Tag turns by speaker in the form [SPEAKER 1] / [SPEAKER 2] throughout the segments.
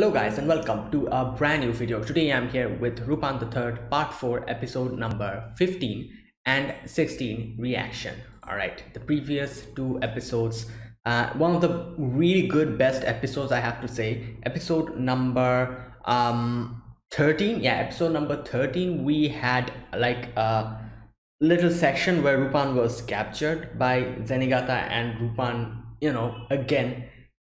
[SPEAKER 1] Hello guys and welcome to a brand new video. Today I'm here with Rupan the Third part 4 episode number 15 and 16 reaction. Alright, the previous two episodes, uh, one of the really good best episodes I have to say. Episode number um 13, yeah episode number 13 we had like a little section where Rupan was captured by Zenigata and Rupan, you know, again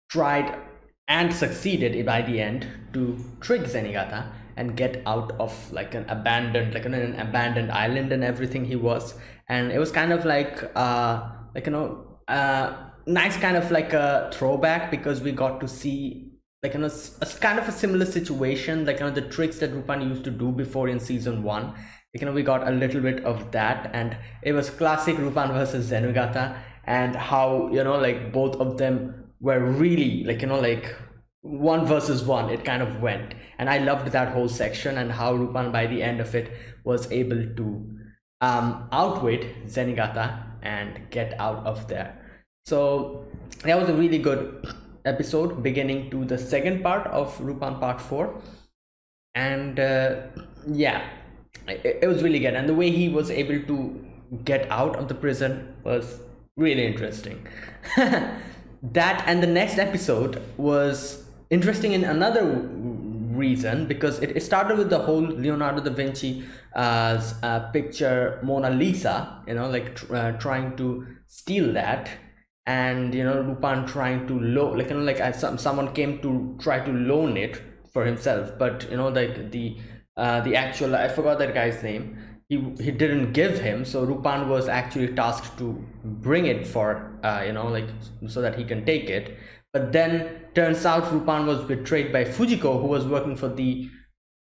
[SPEAKER 1] tried and succeeded by the end to trick Zenigata and get out of like an abandoned like an, an abandoned island and everything he was. And it was kind of like uh like you know uh nice kind of like a throwback because we got to see like you know a, kind of a similar situation like you know the tricks that Rupan used to do before in season one. You know we got a little bit of that and it was classic Rupan versus Zenigata and how you know like both of them were really like you know like one versus one it kind of went. And i loved that whole section and how rupan by the end of it was able to um outwit zenigata and get out of there. So that was a really good episode beginning to the second part of rupan part 4 and uh, yeah it, it was really good. And the way he was able to get out of the prison was really interesting that and the next episode was interesting in another reason because it, it started with the whole leonardo da vinci uh, uh, picture mona lisa you know like tr uh, trying to steal that and you know Lupin trying to loan like you know like some someone came to try to loan it for himself. But you know like the uh the actual i forgot that guy's name he he didn't give him so rupan was actually tasked to bring it for uh, you know like so that he can take it. But then turns out rupan was betrayed by fujiko who was working for the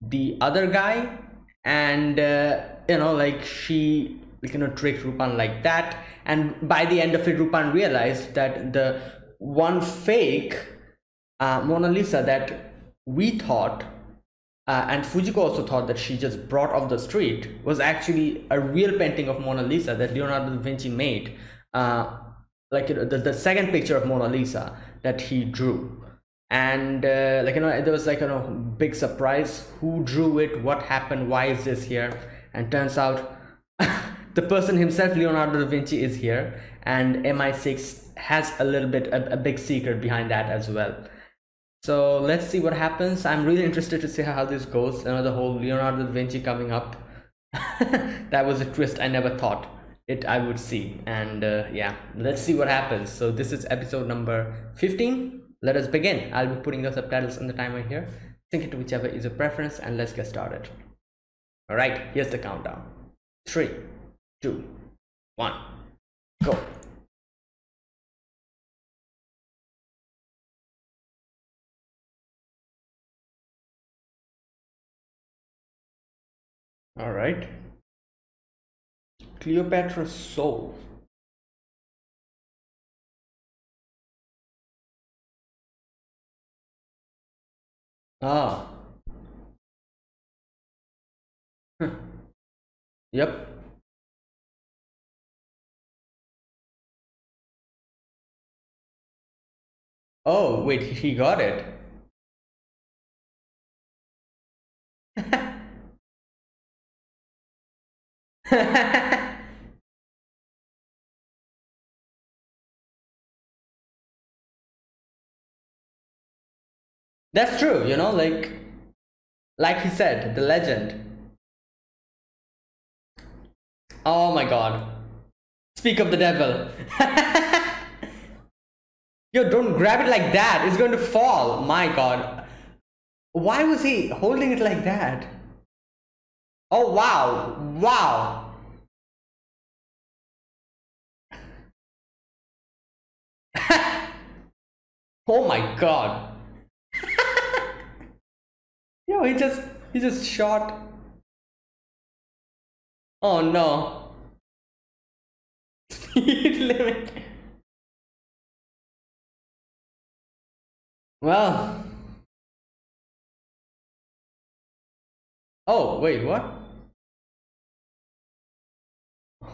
[SPEAKER 1] the other guy. And uh, you know like she you know tricked rupan like that. And by the end of it rupan realized that the one fake uh, mona lisa that we thought uh, and Fujiko also thought that she just brought off the street was actually a real painting of Mona Lisa that Leonardo da Vinci made. Uh, like you know, the, the second picture of Mona Lisa that he drew. And uh, like you know, there was like you know big surprise. Who drew it? What happened? Why is this here? And turns out the person himself, Leonardo da Vinci, is here, and MI6 has a little bit a, a big secret behind that as well so let's see what happens. I'm really interested to see how this goes. You know the whole leonardo da vinci coming up. That was a twist i never thought it i would see. And uh, yeah let's see what happens. So this is episode number 15 let us begin. I'll be putting the subtitles on the timer here. Sync it to whichever is your preference and let's get started. All right here's the countdown. Three two one go All right. Cleopatra's soul. Ah. yep. Oh, wait, he got it. That's true, you know, like like he said, the legend. Oh my god. Speak of the devil. Yo, don't grab it like that. It's going to fall. My god. Why was he holding it like that? Oh wow. Wow. oh my god. Yo, he just he just shot. Oh no. Well. Oh, wait, what?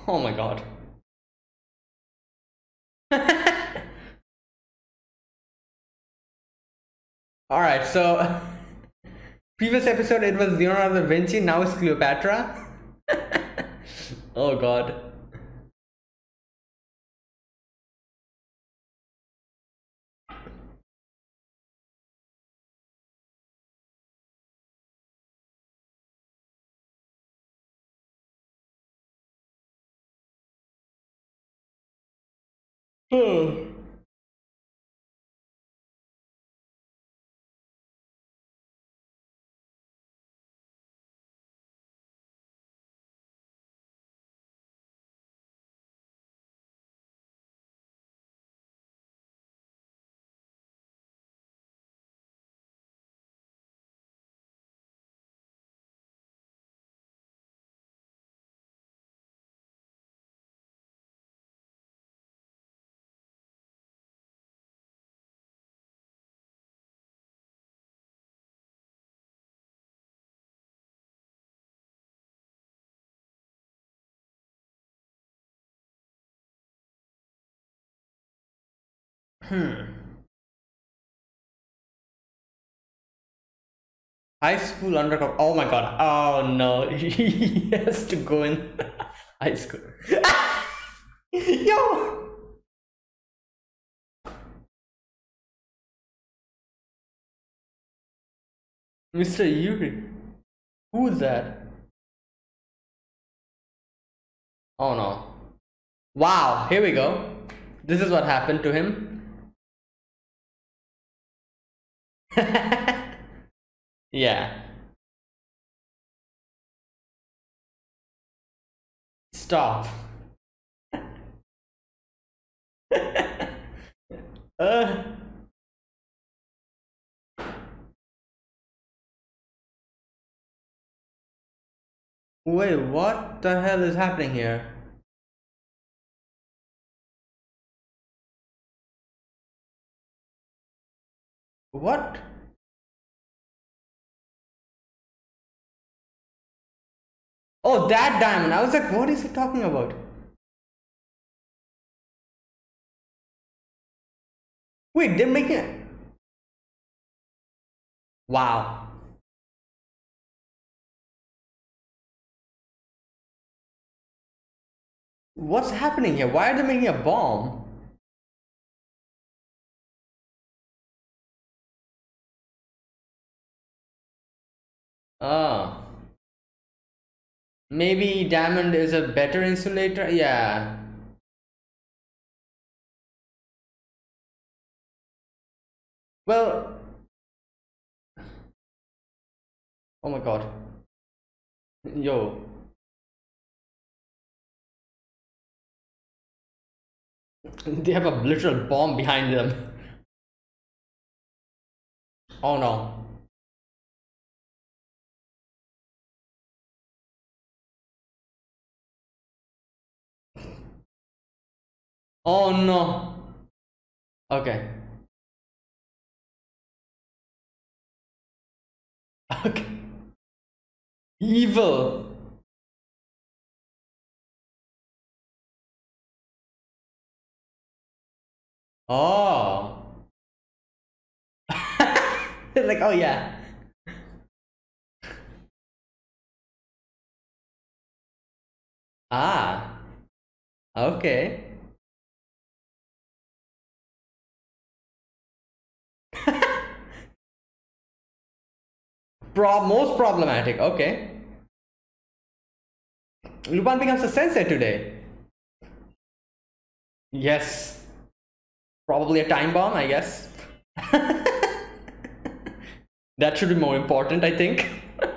[SPEAKER 1] Oh my god. All right, so previous episode it was Leonardo da Vinci, now it's Cleopatra. oh god. Hmm. Hmm. High school undercover. Oh my god. Oh no. he has to go in high school. Yo! Mr. Yuri. Who's that? Oh no. Wow, here we go. This is what happened to him. yeah. Stop. uh. Wait, what the hell is happening here? What? Oh, that diamond. I was like, what is he talking about? Wait, they're making it. Wow. What's happening here? Why are they making a bomb? Ah. Maybe diamond is a better insulator? Yeah. Well, oh my god. Yo. They have a literal bomb behind them. Oh no. Oh no. Okay. Okay. Evil. Oh. like, oh yeah. Ah. Okay. Pro most problematic. Okay. Lupin becomes a sensei today. Yes. Probably a time bomb, I guess. that should be more important, I think.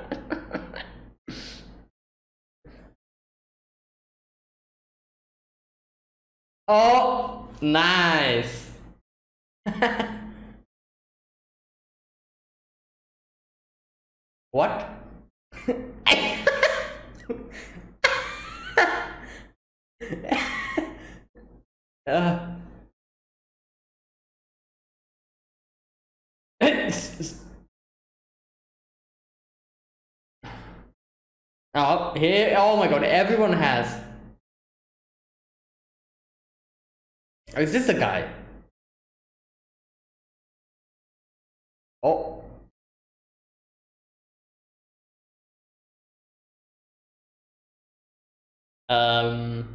[SPEAKER 1] oh, nice. What? uh. oh, here, oh my god, everyone has. Oh, is this the guy? Oh. Um.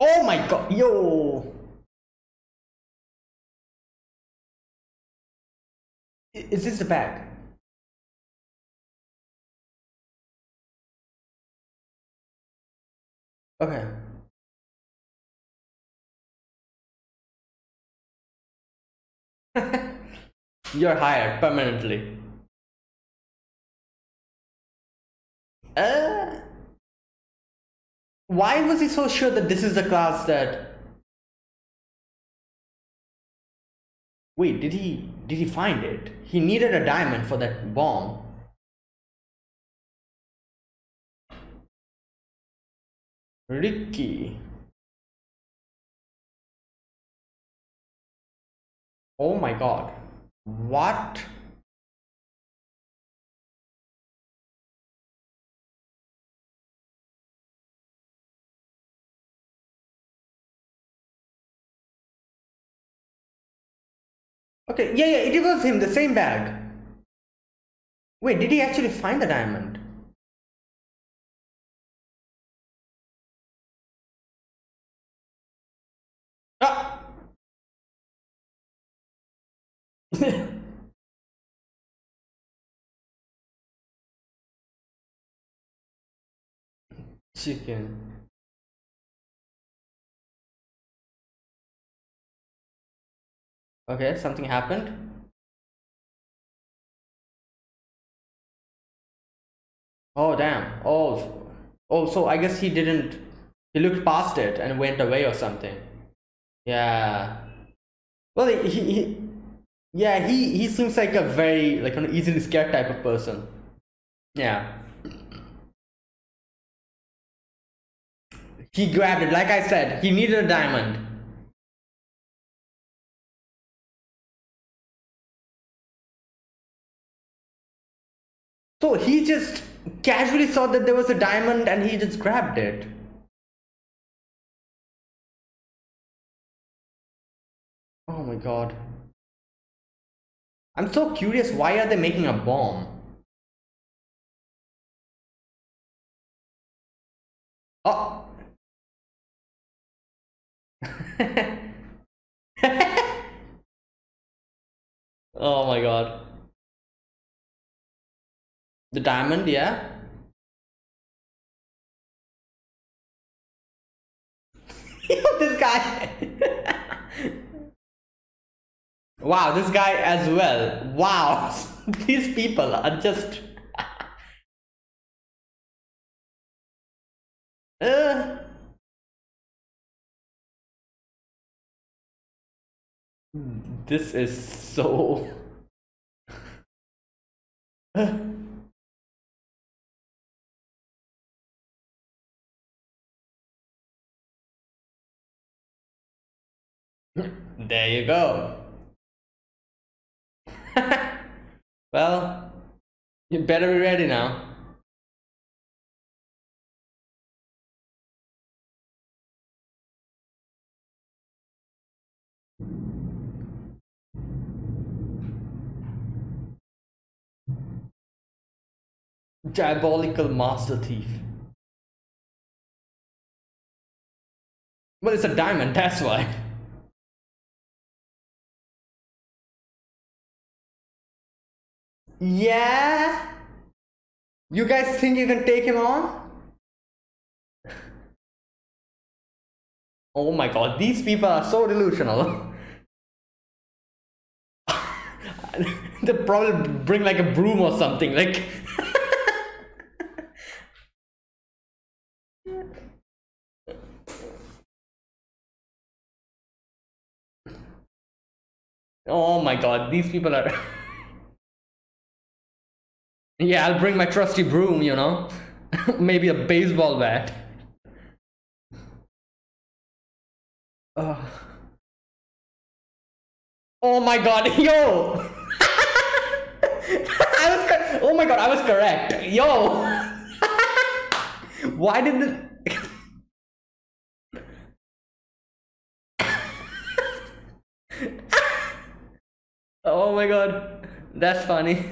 [SPEAKER 1] Oh my god, yo. Is this the bag? Okay. You're hired permanently. Uh, why was he so sure that this is the class that? Wait, did he did he find it? He needed a diamond for that bomb. Ricky. Oh my god. What? Okay, yeah, yeah, it was him, the same bag. Wait, did he actually find the diamond? Ah! Chicken. Okay, something happened. Oh damn. Oh, oh. So I guess he didn't. He looked past it and went away or something. Yeah. Well, he, he, yeah, he he seems like a very like an easily scared type of person. Yeah. He grabbed it. Like I said, he needed a diamond. So he just casually saw that there was a diamond and he just grabbed it. Oh my god. I'm so curious why are they making a bomb? Oh. oh my god. The diamond, yeah. this guy. wow, this guy as well. Wow, these people are just. uh. This is so. There you go. well, you better be ready now. Diabolical master thief. Well, it's a diamond, that's why. Yeah? You guys think you can take him on? Oh my god, these people are so delusional. they probably bring like a broom or something, like. oh my god, these people are. Yeah, I'll bring my trusty broom, you know? Maybe a baseball bat. Uh. Oh my god, yo! I was oh my god, I was correct. Yo! Why did the Oh my god. That's funny.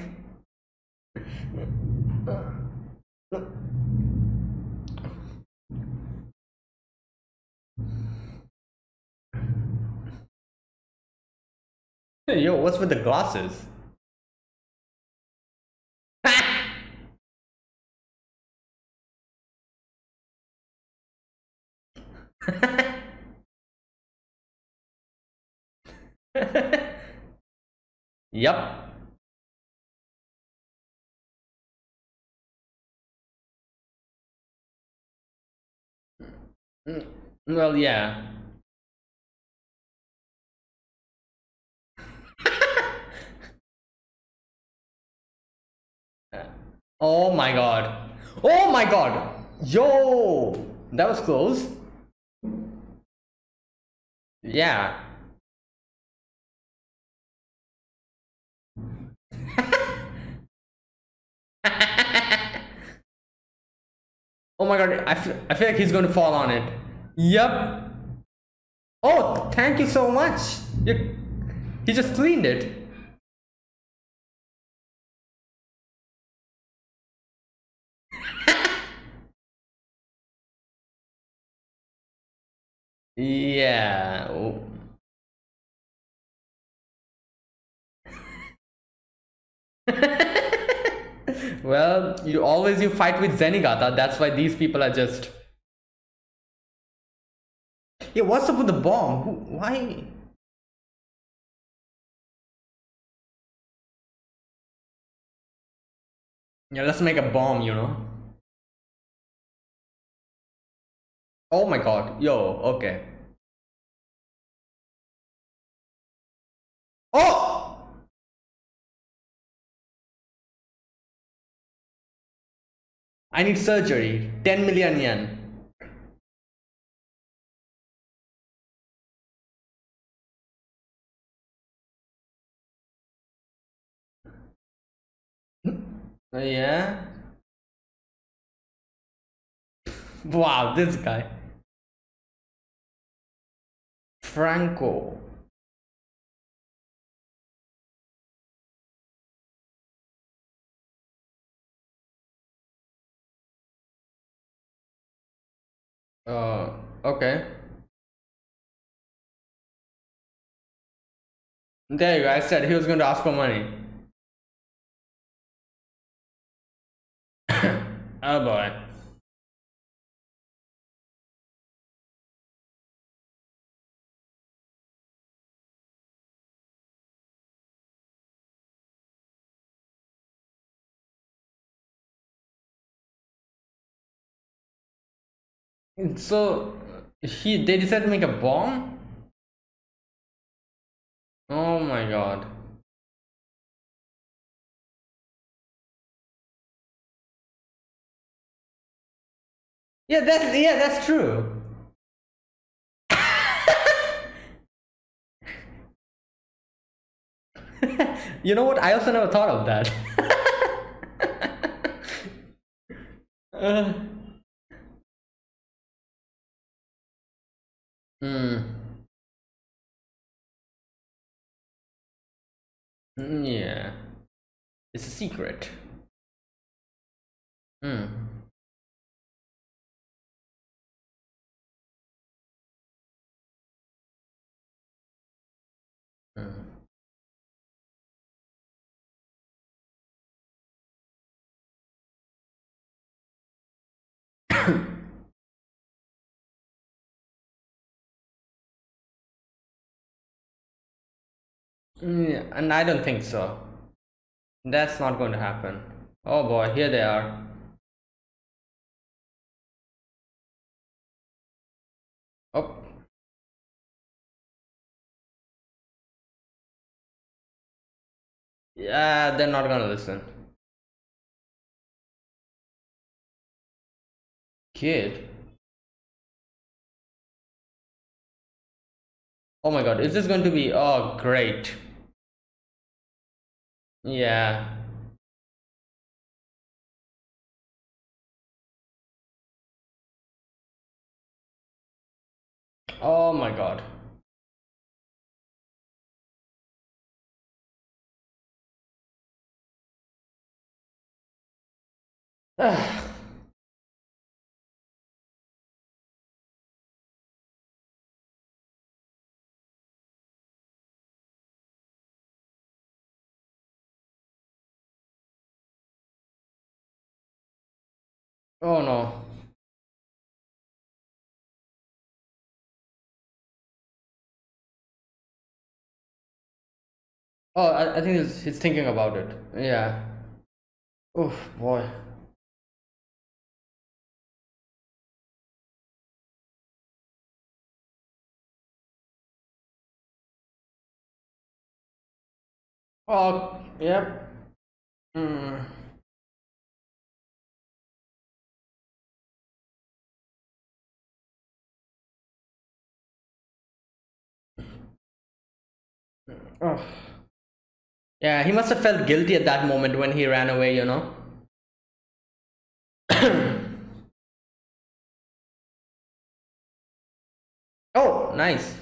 [SPEAKER 1] Hey, yo, what's with the glasses? yep. Mm, Well, yeah. Oh my god. Oh my god. Yo, that was close. Yeah. oh my god, I feel, I feel like he's going to fall on it. Yep. Oh, thank you so much. You, he just cleaned it. Yeah. Well, you always you fight with Zenigata. That's why these people are just. Yeah, what's up with the bomb? Why? Yeah, let's make a bomb, you know. Oh my god, yo, okay. Oh! I need surgery. 10 million yen. Uh, yeah. Wow, this guy. Franco. Uh, okay. There you go. I said he was going to ask for money. oh boy. So he they decided to make a bomb? Oh my god. Yeah, that's yeah, that's true. you know what? I also never thought of that. uh, Mm, Yeah. It's a secret. Hmm. Hmm. And I don't think so. That's not going to happen. Oh boy, here they are. Oh. Yeah, they're not gonna listen. Kid? Oh my god, is this going to be... Oh, great. Yeah. Oh my God. Ugh. oh no. Oh, I, I think he's, he's thinking about it. Yeah. Oh boy. Oh, yep. Hmm. Oh. Yeah, he must have felt guilty at that moment when he ran away, you know? oh, nice.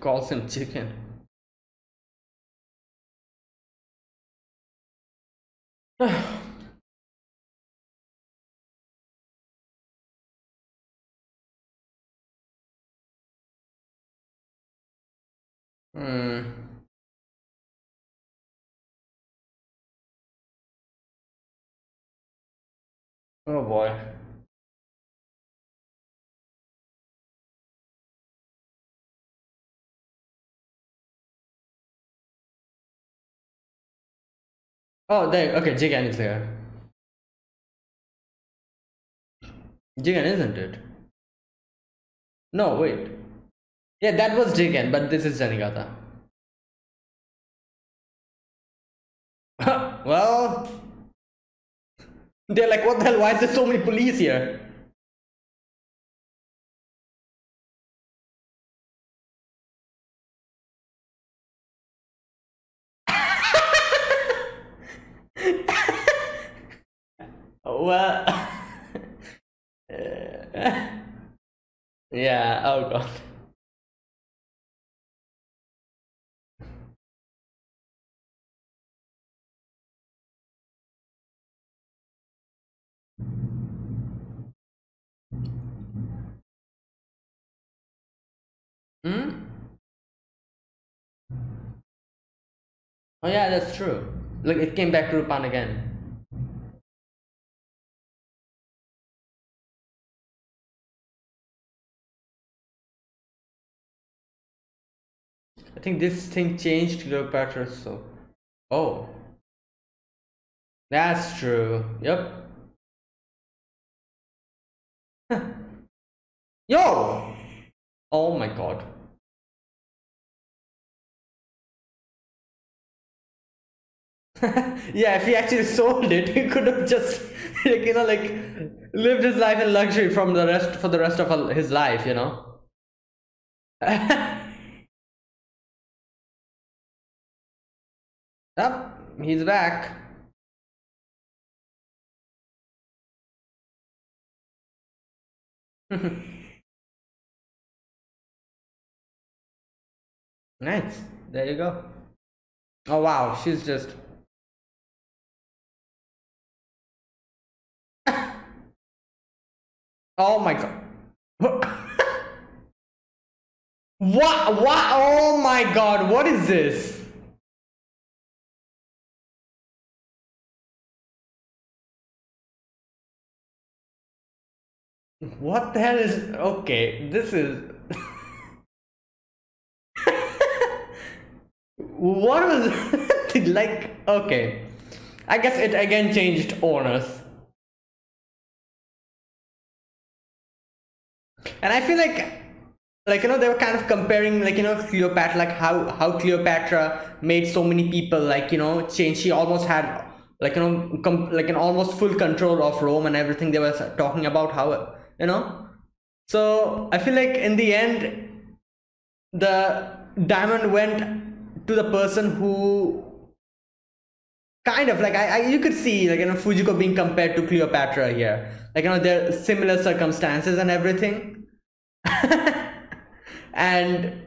[SPEAKER 1] calls him chicken. hmm. Oh boy. Oh, there. Okay, Jigen is there. Jigen, isn't it? No, wait. Yeah, that was Jigen, but this is Zenigata. well, they're like, what the hell? Why is there so many police here? Yeah. Oh god. Hmm? Oh yeah, that's true. Look, it came back to Rupan again. I think this thing changed Cleopatra so. Oh. That's true. Yep. Yo! Oh my god. yeah, if he actually sold it, he could have just, like, you know, like lived his life in luxury from the rest for the rest of his life, you know. Yep, he's back. nice. There you go. Oh wow, she's just Oh my god. what? What? Oh my god, what is this? What the hell is okay? This is what was like okay. I guess it again changed owners. and i feel like like you know they were kind of comparing like you know cleopatra like how how cleopatra made so many people like you know change she almost had like you know like an almost full control of rome and everything they were talking about how you know so i feel like in the end the diamond went to the person who kind of like I, I you could see like you know Fujiko being compared to Cleopatra here. Like you know there are similar circumstances and everything. and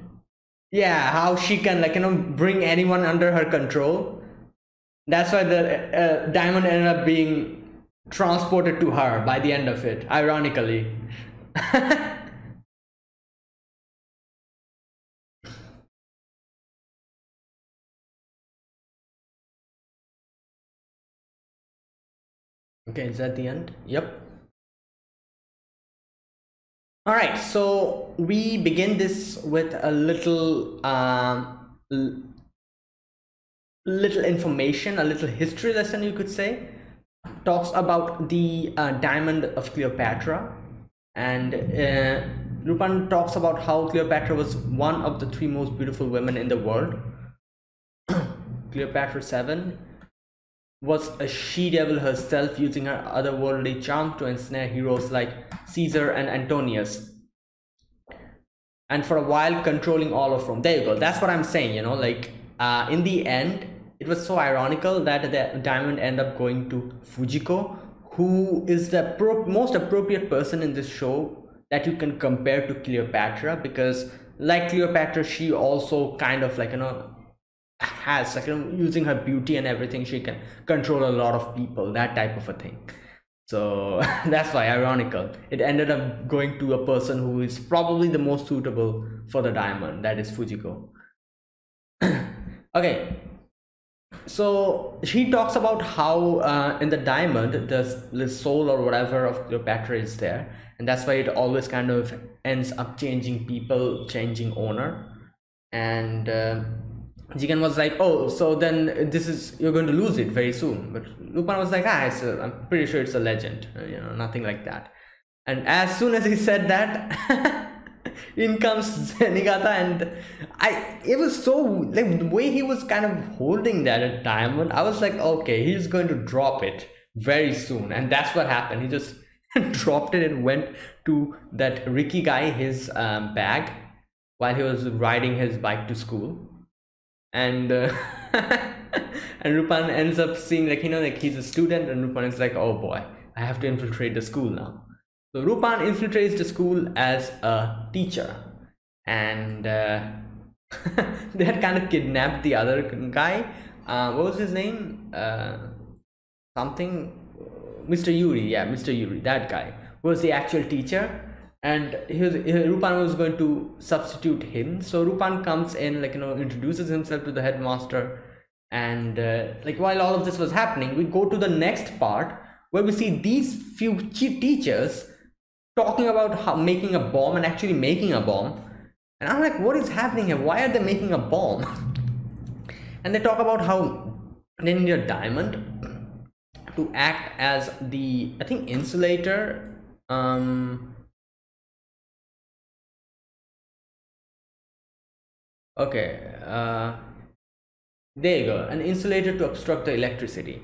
[SPEAKER 1] yeah, how she can like you know bring anyone under her control. That's why the uh, diamond ended up being transported to her by the end of it, ironically. Okay, is that the end? Yep. All right, so we begin this with a little, um, little information, a little history lesson, you could say. Talks about the uh, diamond of Cleopatra, and uh, Rupan talks about how Cleopatra was one of the three most beautiful women in the world. Cleopatra 7 was a she-devil herself using her otherworldly charm to ensnare heroes like Caesar and Antonius. And for a while controlling all of Rome. There you go. That's what I'm saying, you know, like uh, in the end, it was so ironical that the diamond ended up going to Fujiko, who is the most appropriate person in this show that you can compare to Cleopatra because like Cleopatra, she also kind of like, you know, has like you know, using her beauty and everything she can control a lot of people that type of a thing. So that's why ironical. It ended up going to a person who is probably the most suitable for the diamond that is fujiko. Okay so she talks about how uh, in the diamond the, the soul or whatever of cleopatra is there and that's why it always kind of ends up changing people changing owner and uh, Jigen was like, oh, so then this is, you're going to lose it very soon. But Lupin was like, ah, i I'm pretty sure it's a legend, you know, nothing like that. And as soon as he said that, in comes Nigata and I, it was so, like the way he was kind of holding that at diamond, I was like, okay, he's going to drop it very soon. And that's what happened. He just dropped it and went to that Ricky guy, his um, bag, while he was riding his bike to school and uh, and Rupan ends up seeing like you know like he's a student and Rupan is like oh boy I have to infiltrate the school now so Rupan infiltrates the school as a teacher and uh, they had kind of kidnapped the other guy uh, what was his name uh, something Mr. Yuri yeah Mr. Yuri that guy was the actual teacher and he his, Rupan was going to substitute him. So Rupan comes in, like you know, introduces himself to the headmaster, and uh, like while all of this was happening, we go to the next part where we see these few teachers talking about how making a bomb and actually making a bomb. And I'm like, what is happening here? Why are they making a bomb? and they talk about how they need a diamond to act as the, I think, insulator. Um, okay uh, there you go an insulator to obstruct the electricity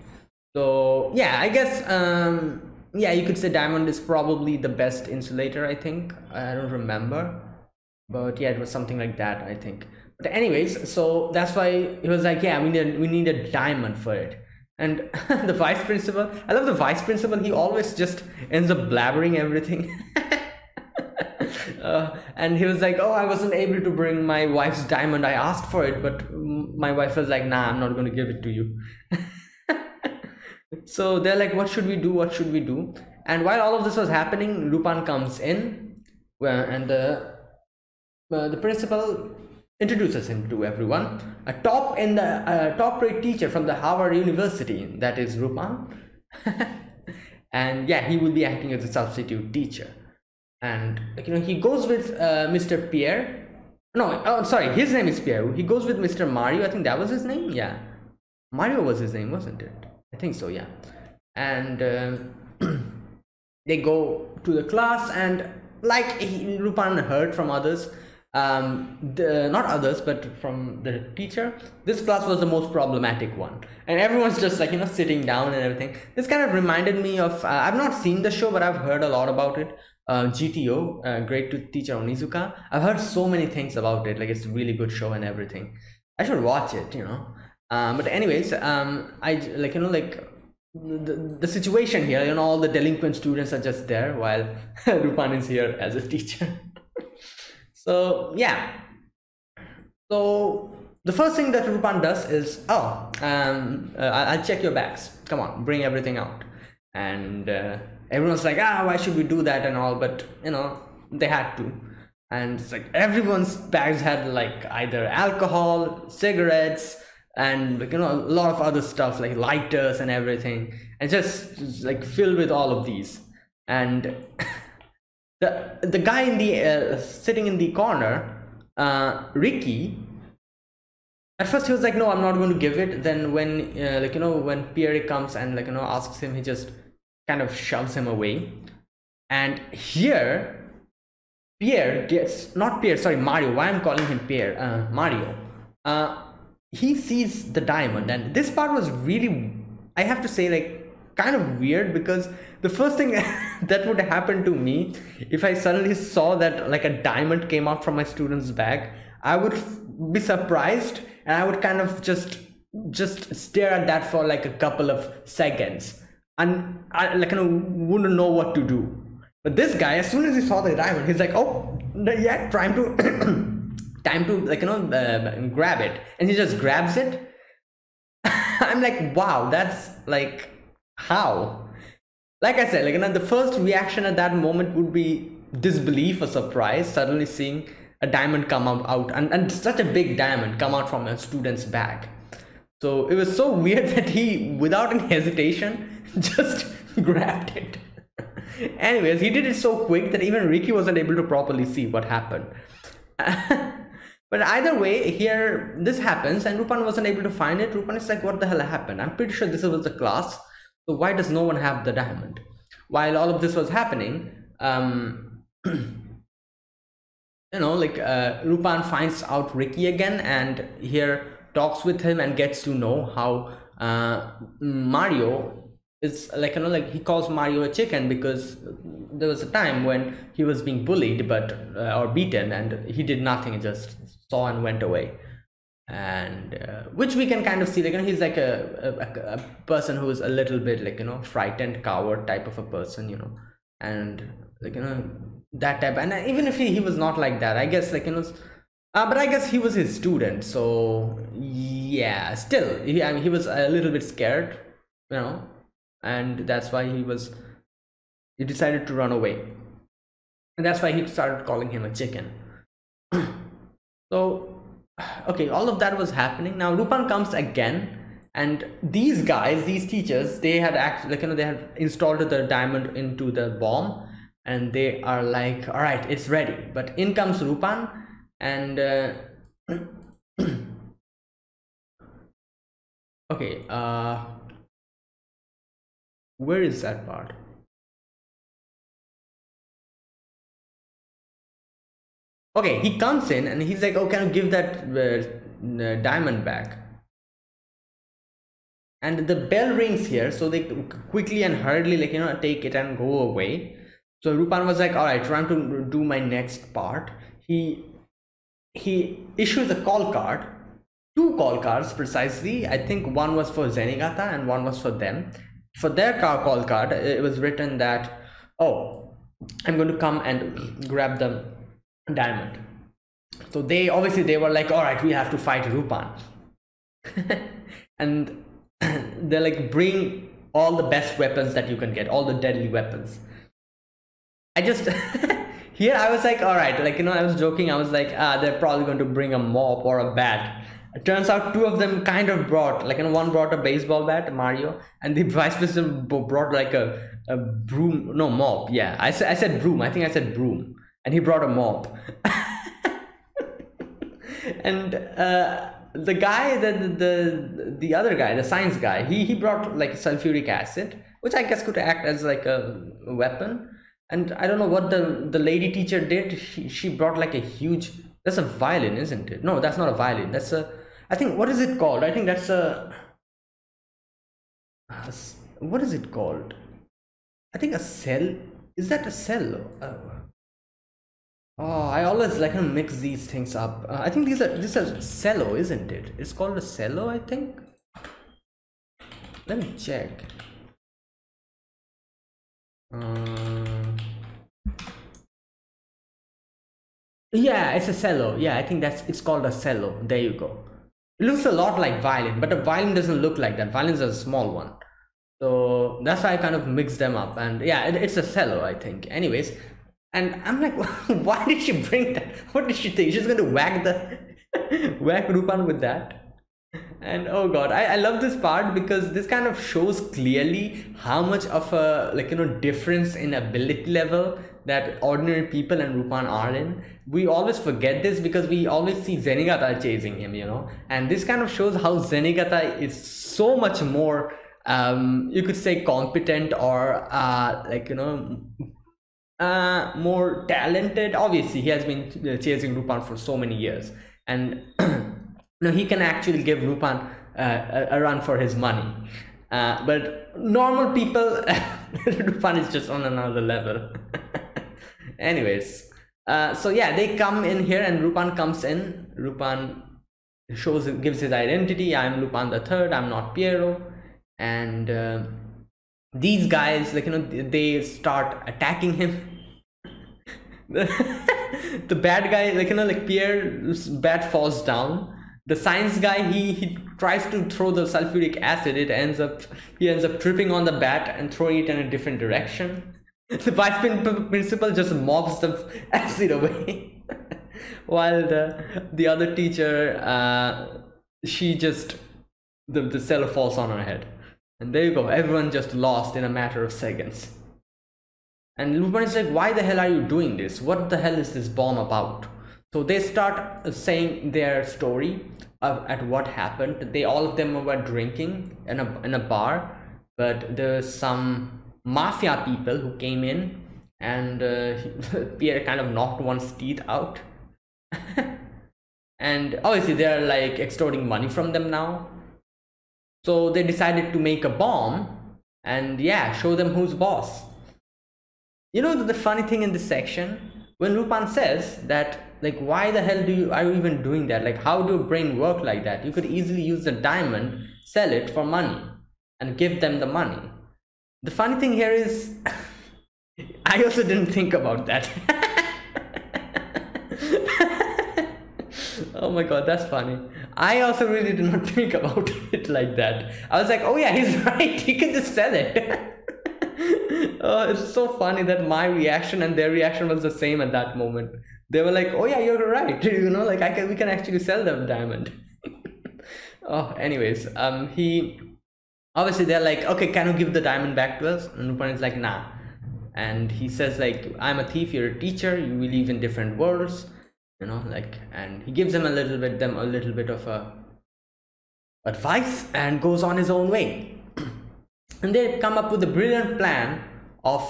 [SPEAKER 1] so yeah i guess um yeah you could say diamond is probably the best insulator i think. I don't remember. But yeah it was something like that i think. But anyways so that's why he was like yeah we need we need a diamond for it. And the vice principal i love the vice principal. He always just ends up blabbering everything. Uh, and he was like oh i wasn't able to bring my wife's diamond. I asked for it but my wife was like nah i'm not going to give it to you so they're like what should we do what should we do and while all of this was happening Rupan comes in and the uh, the principal introduces him to everyone a top in the uh, top rate teacher from the harvard university that is Rupan and yeah he will be acting as a substitute teacher and you know he goes with uh, Mr. Pierre. No, oh sorry, his name is Pierre. He goes with Mr. Mario. I think that was his name. Yeah, Mario was his name, wasn't it? I think so. Yeah, and uh, they go to the class and like he, Rupan heard from others um the not others but from the teacher this class was the most problematic one and everyone's just like you know sitting down and everything this kind of reminded me of uh, i've not seen the show but i've heard a lot about it uh, GTO, uh, Great to Teacher Onizuka. I've heard so many things about it. Like it's a really good show and everything. I should watch it, you know. Um, but anyways um i like you know like the, the situation here you know all the delinquent students are just there while rupan is here as a teacher. So yeah. So the first thing that rupan does is oh um uh, i'll check your bags. Come on bring everything out. And uh, everyone's like ah why should we do that and all? But you know they had to. And it's like everyone's bags had like either alcohol cigarettes and you know a lot of other stuff like lighters and everything. And just, just like filled with all of these. And the the guy in the uh, sitting in the corner uh ricky at first he was like no i'm not going to give it. Then when uh, like you know when pierre comes and like you know asks him he just kind of shoves him away. And here pierre gets not pierre sorry mario. Why i'm calling him pierre? Uh, mario. Uh, he sees the diamond. And this part was really i have to say like kind of weird because the first thing that would happen to me if i suddenly saw that like a diamond came out from my student's bag i would be surprised and i would kind of just just stare at that for like a couple of seconds. And i like you know wouldn't know what to do. But this guy as soon as he saw the diamond he's like oh yeah trying to time to like you know uh, grab it. And he just grabs it. I'm like wow that's like how? Like i said like you know, the first reaction at that moment would be disbelief or surprise suddenly seeing a diamond come out, out and, and such a big diamond come out from a student's bag. So it was so weird that he without any hesitation just grabbed it. Anyways he did it so quick that even ricky wasn't able to properly see what happened but either way here this happens and rupan wasn't able to find it. Rupan is like what the hell happened? I'm pretty sure this was the class. So why does no one have the diamond? While all of this was happening um you know like uh, rupan finds out ricky again and here talks with him and gets to know how uh, mario is like you know like he calls mario a chicken because there was a time when he was being bullied but uh, or beaten and he did nothing just saw and went away. And uh, which we can kind of see like you know, he's like a, a, a person who is a little bit like you know frightened coward type of a person you know. And like you know that type. And even if he, he was not like that i guess like you know uh, but i guess he was his student so yeah still he, I mean, he was a little bit scared you know. And that's why he was he decided to run away. And that's why he started calling him a chicken so okay all of that was happening. Now rupan comes again and these guys these teachers they had actually like you know they had installed the diamond into the bomb and they are like all right it's ready. But in comes rupan and uh, okay uh where is that part okay he comes in and he's like oh can you give that uh, uh, diamond back? And the bell rings here so they quickly and hurriedly like you know take it and go away. So rupan was like all right trying to do my next part. He he issues a call card two call cards precisely. I think one was for zenigata and one was for them. For their car call card it was written that oh i'm going to come and grab the diamond. So they obviously they were like all right we have to fight rupan. And they're like bring all the best weapons that you can get all the deadly weapons. I just here i was like all right like you know i was joking i was like ah they're probably going to bring a mop or a bat. It turns out two of them kind of brought like you know one brought a baseball bat mario and the vice president brought like a, a broom no mop yeah. I said, I said broom i think i said broom and he brought a mop. And uh the guy the, the the other guy the science guy he he brought like sulfuric acid which i guess could act as like a weapon. And i don't know what the the lady teacher did. She, she brought like a huge that's a violin isn't it? No that's not a violin. That's a i think what is it called? I think that's a what is it called? I think a cell. Is that a cell? Uh, Oh, I always like to mix these things up. Uh, I think these are this is cello, isn't it? It's called a cello, I think. let me check. Uh, yeah it's a cello. Yeah i think that's it's called a cello. There you go. It looks a lot like violin but a violin doesn't look like that. Violin's a small one. So that's why i kind of mixed them up. And yeah it, it's a cello i think. Anyways and i'm like why did she bring that? What did she think? She's going to whack the whack rupan with that? And oh god I, I love this part because this kind of shows clearly how much of a like you know difference in ability level that ordinary people and rupan are in. We always forget this because we always see zenigata chasing him you know? And this kind of shows how zenigata is so much more um you could say competent or uh like you know uh more talented. Obviously he has been chasing rupan for so many years. And no he can actually give Rupan uh, a, run for his money. Uh, but normal people Rupan is just on another level. Anyways uh, so yeah they come in here and Rupan comes in. Rupan shows gives his identity. I'm Lupin the third. I'm not Piero, and uh, these guys like you know they start attacking him the bad guy like you know like Pierre's bat falls down. The science guy he, he tries to throw the sulfuric acid. It ends up he ends up tripping on the bat and throwing it in a different direction. The vice principal just mops the acid away. While the the other teacher uh, she just the, the cello falls on her head. And there you go everyone just lost in a matter of seconds and Lupin is like why the hell are you doing this? What the hell is this bomb about? So they start saying their story of, at what happened. They all of them were drinking in a, in a bar but there's some mafia people who came in and uh, pierre kind of knocked one's teeth out. And obviously they're like extorting money from them now. So they decided to make a bomb and yeah show them who's boss you know the funny thing in this section? When Lupin says that like why the hell do you are you even doing that? Like how do your brain work like that? You could easily use the diamond sell it for money and give them the money. The funny thing here is i also didn't think about that. Oh my god that's funny. I also really did not think about it like that. I was like oh yeah he's right he can just sell it oh, it's so funny that my reaction and their reaction was the same at that moment. They were like, "Oh yeah, you're right." You know, like I can, we can actually sell them diamond. oh, anyways, um, he obviously they're like, "Okay, can you give the diamond back to us?" And Lupin is like, "Nah." And he says like, "I'm a thief. You're a teacher. You live in different worlds." You know, like, and he gives them a little bit, them a little bit of a advice, and goes on his own way and they come up with a brilliant plan of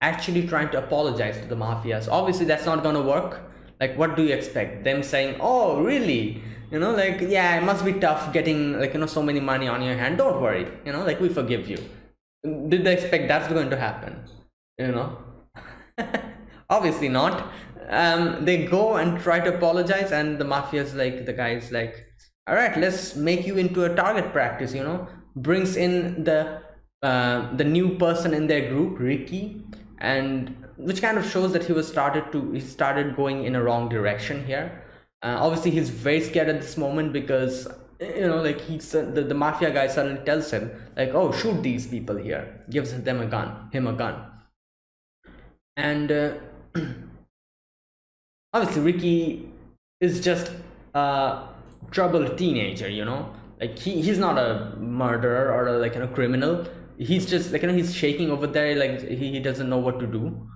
[SPEAKER 1] actually trying to apologize to the mafias obviously that's not going to work. Like what do you expect? Them saying oh really? You know like yeah it must be tough getting like you know so many money on your hand. Don't worry. You know like we forgive you. Did they expect that's going to happen? You know? Obviously not. Um they go and try to apologize and the mafia's like the guy's like all right let's make you into a target practice you know? Brings in the uh, the new person in their group, Ricky, and which kind of shows that he was started to he started going in a wrong direction here. Uh, obviously, he's very scared at this moment because you know like he's the, the mafia guy suddenly tells him like oh shoot these people here. Gives them a gun him a gun. And uh, obviously ricky is just a troubled teenager you know? Like he, he's not a murderer or a, like a criminal he's just like you know he's shaking over there like he, he doesn't know what to do.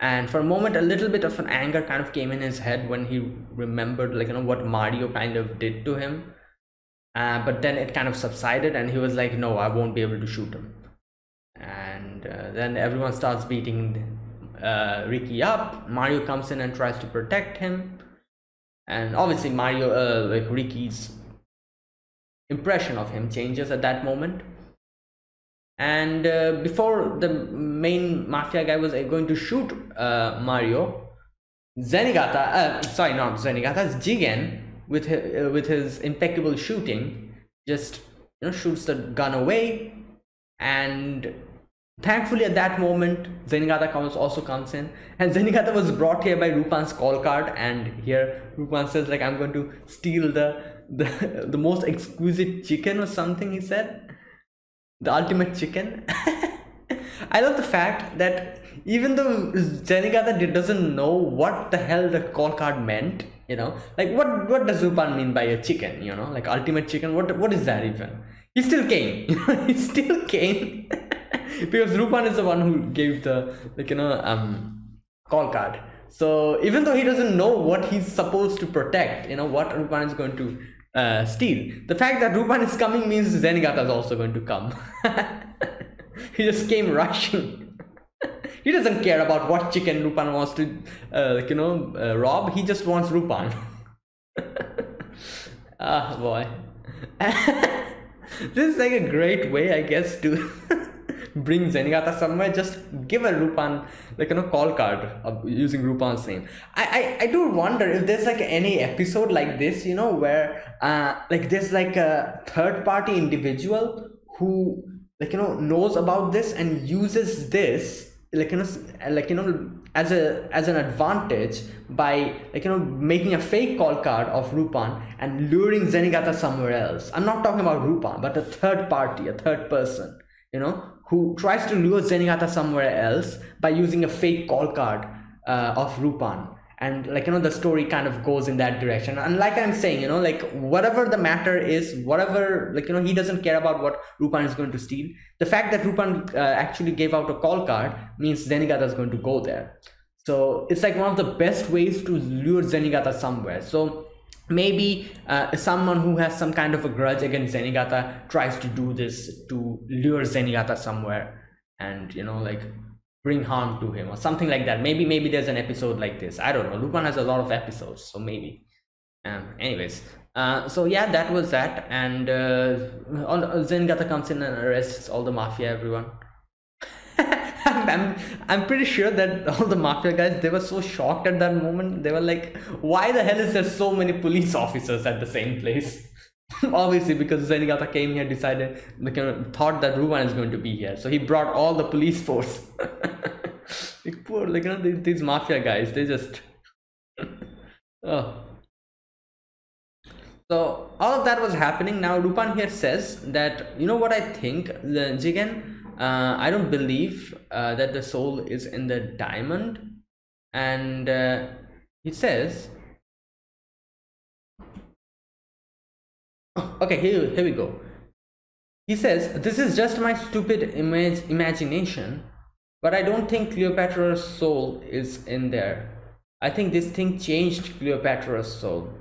[SPEAKER 1] And for a moment a little bit of an anger kind of came in his head when he remembered like you know what mario kind of did to him. Uh, but then it kind of subsided and he was like no i won't be able to shoot him. And uh, then everyone starts beating uh, ricky up. Mario comes in and tries to protect him. And obviously mario uh, like ricky's impression of him changes at that moment and uh, before the main mafia guy was uh, going to shoot uh, Mario, Zenigata, uh, sorry, not Zenigata, Jigen with his, uh, with his impeccable shooting just you know shoots the gun away. And thankfully at that moment zenigata comes also comes in. And zenigata was brought here by rupan's call card. And here rupan says like i'm going to steal the the, the most exquisite chicken or something he said the ultimate chicken. I love the fact that even though zenigata doesn't know what the hell the call card meant you know like what what does rupan mean by a chicken you know like ultimate chicken what what is that even? He still came he still came because Rupan is the one who gave the like you know um call card. So even though he doesn't know what he's supposed to protect, you know what Rupan is going to uh, steal. The fact that Rupan is coming means Zenigata is also going to come. he just came rushing. he doesn't care about what chicken Rupan wants to, uh, like, you know, uh, rob. He just wants Rupan. ah, boy. this is like a great way, I guess, to bring Zenigata somewhere, just give a Rupan like you know call card using Rupan's name. I, I I do wonder if there's like any episode like this, you know, where uh like there's like a third party individual who like you know knows about this and uses this like you know like you know as a as an advantage by like you know making a fake call card of Rupan and luring Zenigata somewhere else. I'm not talking about Rupan, but a third party, a third person, you know, who tries to lure Zenigata somewhere else by using a fake call card uh, of Rupan. And like you know, the story kind of goes in that direction. And like I'm saying, you know, like whatever the matter is, whatever like you know, he doesn't care about what Rupan is going to steal. The fact that Rupan uh, actually gave out a call card means Zenigata is going to go there. So it's like one of the best ways to lure Zenigata somewhere. So maybe uh, someone who has some kind of a grudge against Zenigata tries to do this to lure Zenigata somewhere and you know like bring harm to him or something like that. Maybe maybe there's an episode like this. I don't know. Lupin has a lot of episodes so maybe. Um anyways uh, so yeah that was that. And uh, Zenigata comes in and arrests all the mafia everyone I'm, I'm pretty sure that all the mafia guys they were so shocked at that moment. They were like why the hell is there so many police officers at the same place? Obviously because Zenigata came here decided thought that Rupan is going to be here. So he brought all the police force. Like poor like you know these, these mafia guys they just oh. So all of that was happening. Now Rupan here says that you know what I think the Jigen uh, I don't believe uh, that the soul is in the diamond. And uh, he says okay here, here we go. He says this is just my stupid image imagination but I don't think Cleopatra's soul is in there. I think this thing changed Cleopatra's soul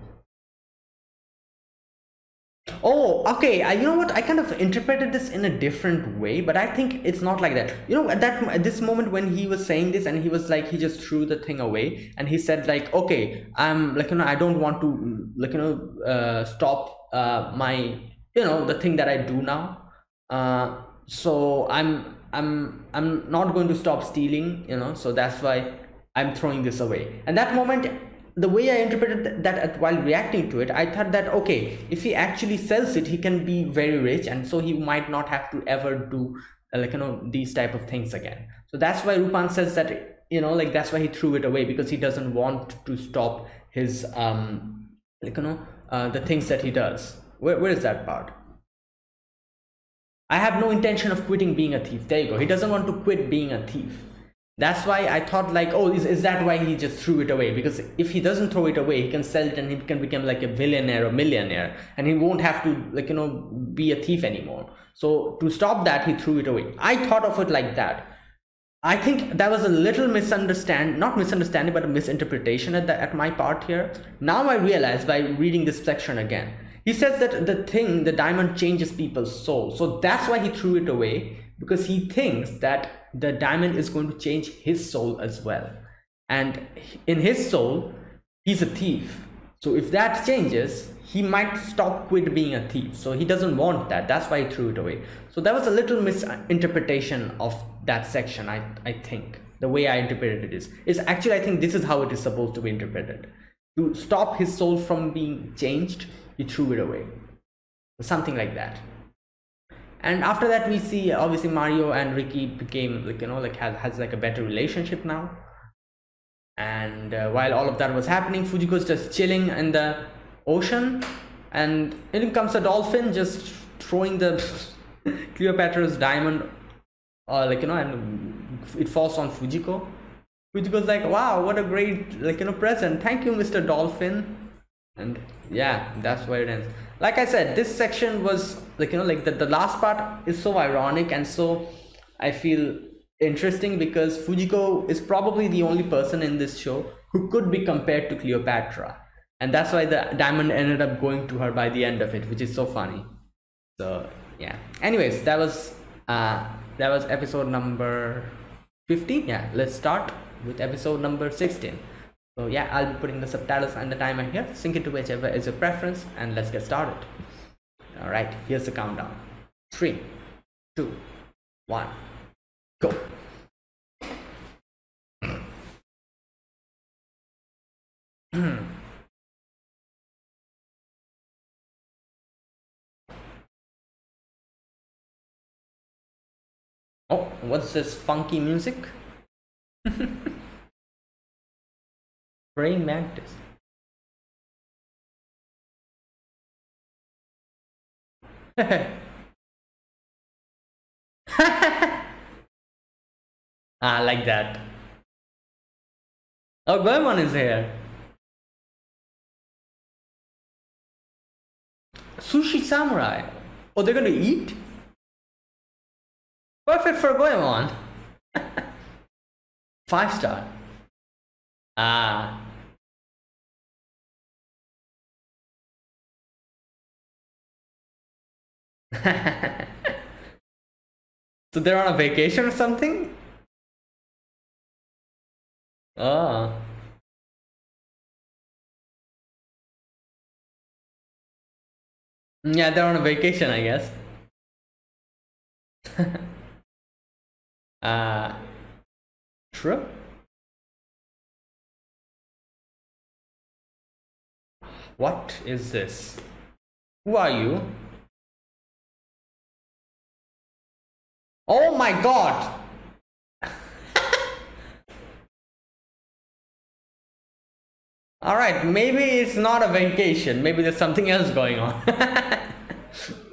[SPEAKER 1] oh okay I, you know what? I kind of interpreted this in a different way but i think it's not like that. You know at that at this moment when he was saying this and he was like he just threw the thing away and he said like okay i'm like you know i don't want to like you know uh, stop uh, my you know the thing that i do now. Uh, so i'm i'm i'm not going to stop stealing you know so that's why i'm throwing this away. And that moment the way I interpreted that while reacting to it, I thought that okay, if he actually sells it, he can be very rich, and so he might not have to ever do uh, like you know these type of things again. So that's why Rupan says that you know like that's why he threw it away because he doesn't want to stop his um like you know uh, the things that he does. Where where is that part? I have no intention of quitting being a thief. There you go. He doesn't want to quit being a thief that's why i thought like oh is, is that why he just threw it away? Because if he doesn't throw it away he can sell it and he can become like a billionaire or millionaire. And he won't have to like you know be a thief anymore. So to stop that he threw it away. I thought of it like that. I think that was a little misunderstand not misunderstanding but a misinterpretation at, the, at my part here. Now i realize by reading this section again. He says that the thing the diamond changes people's soul. So that's why he threw it away because he thinks that the diamond is going to change his soul as well. And in his soul he's a thief. So if that changes he might stop quit being a thief. So he doesn't want that. That's why he threw it away. So that was a little misinterpretation of that section i i think. The way i interpreted it is is actually i think this is how it is supposed to be interpreted. To stop his soul from being changed he threw it away. Something like that and after that we see obviously mario and ricky became like you know like has, has like a better relationship now. And uh, while all of that was happening fujiko's just chilling in the ocean. And in comes a dolphin just throwing the cleopatra's diamond uh, like you know and it falls on fujiko. Fujiko's like wow what a great like you know present. Thank you mr dolphin. And yeah that's where it ends like i said this section was like you know like the, the last part is so ironic and so i feel interesting because fujiko is probably the only person in this show who could be compared to cleopatra. And that's why the diamond ended up going to her by the end of it which is so funny. So yeah. Anyways that was uh that was episode number 15 yeah let's start with episode number 16 so yeah, I'll be putting the subtitles and the timer here. Sync it to whichever is your preference and let's get started. All right, here's the countdown. Three, two, one, go. oh, what's this funky music? Praying mantis. ah, like that. Oh, Goemon is here. Sushi Samurai. Oh, they're gonna eat? Perfect for Goemon. Five star. Ah. so they're on a vacation or something? Oh. Yeah, they're on a vacation, I guess. uh, true. What is this? Who are you? Oh my god! Alright, maybe it's not a vacation. Maybe there's something else going on.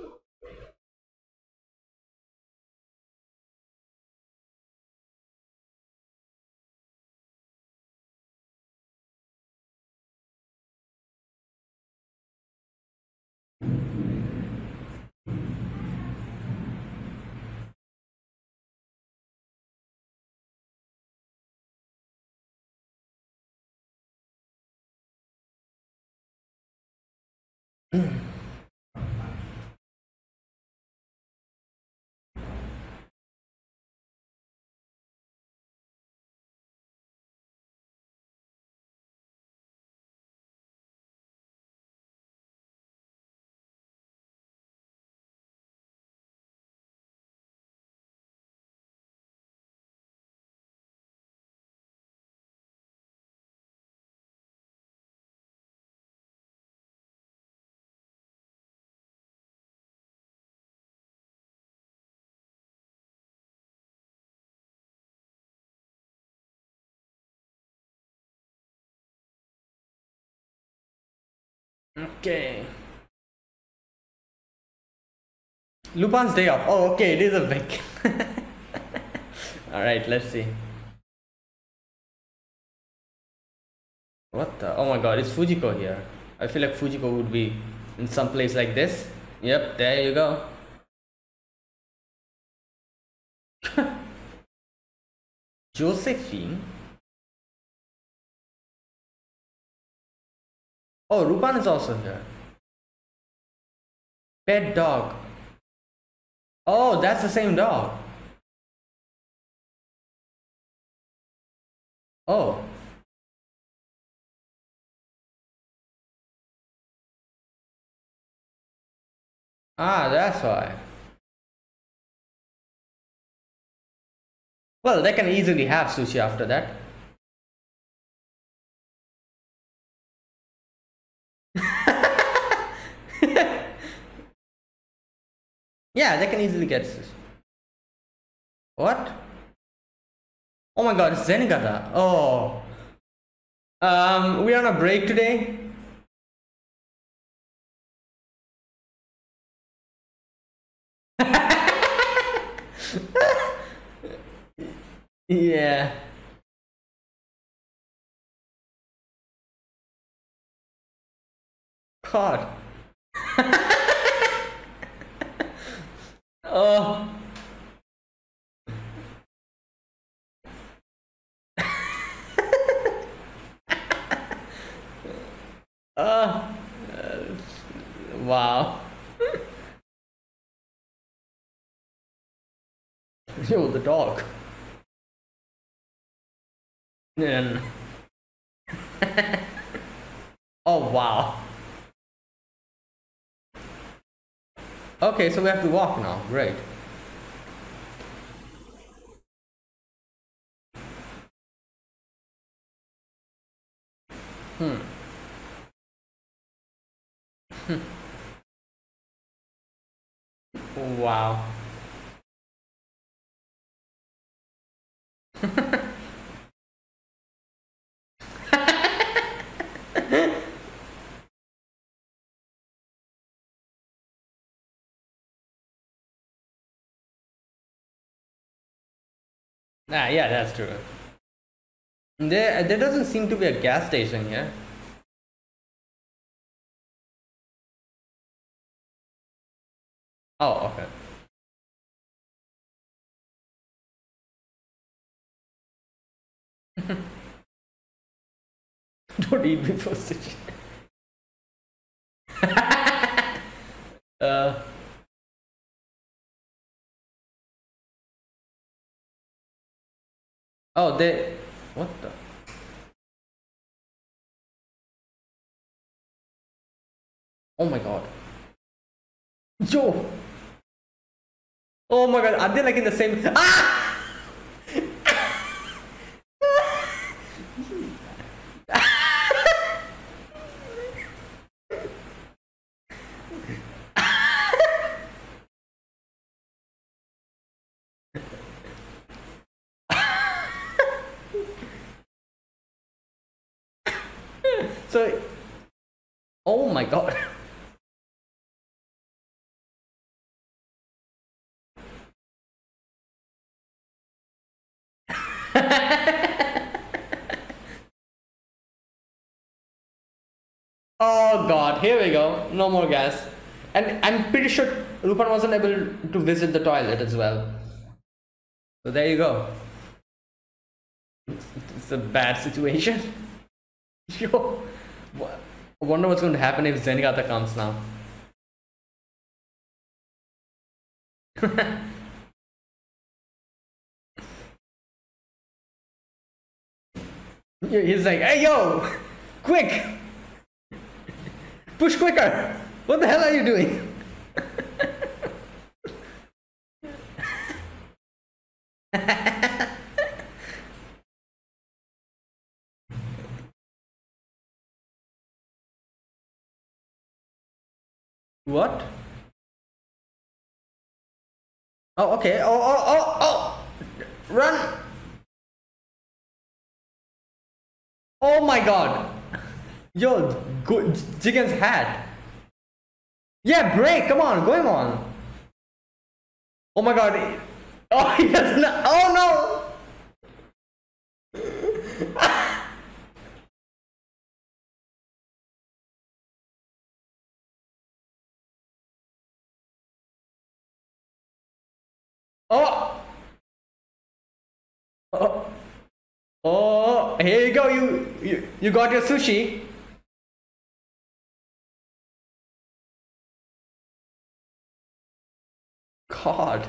[SPEAKER 1] Mm-hmm. Okay. Lupin's day off. Oh, okay, it is a week. Alright, let's see. What the? Oh my god, it's Fujiko here. I feel like Fujiko would be in some place like this. Yep, there you go. Josephine? Oh, Rupan is also here. Pet dog. Oh, that's the same dog. Oh. Ah, that's why. Well, they can easily have sushi after that. Yeah, they can easily get this. What? Oh my god, Zenigata. Oh. Um, we're on a break today. yeah. God. oh. uh, wow. Yo, the dog. And oh wow. Okay, so we have to walk now. Great. Hmm. wow. Ah, yeah, that's true. There, there doesn't seem to be a gas station here. Oh, okay. Don't eat before sushi. uh. Oh, they. What the? Oh my god. Yo! Oh my god, are they like in the same. Ah! so, oh my god. oh god, here we go. No more gas. And I'm pretty sure Rupan wasn't able to visit the toilet as well. So there you go. It's a bad situation. Yo, I wonder what's going to happen if Zenigata comes now. He's like, hey yo, quick, push quicker. What the hell are you doing? what? Oh, okay. Oh, oh, oh, oh! Run! Oh my god! Yo, good Jigen's hat. Yeah, break! Come on, going on. Oh my god. Oh, he doesn't. Oh no! oh! Oh! Oh, oh, here you go. You you, you got your sushi. God.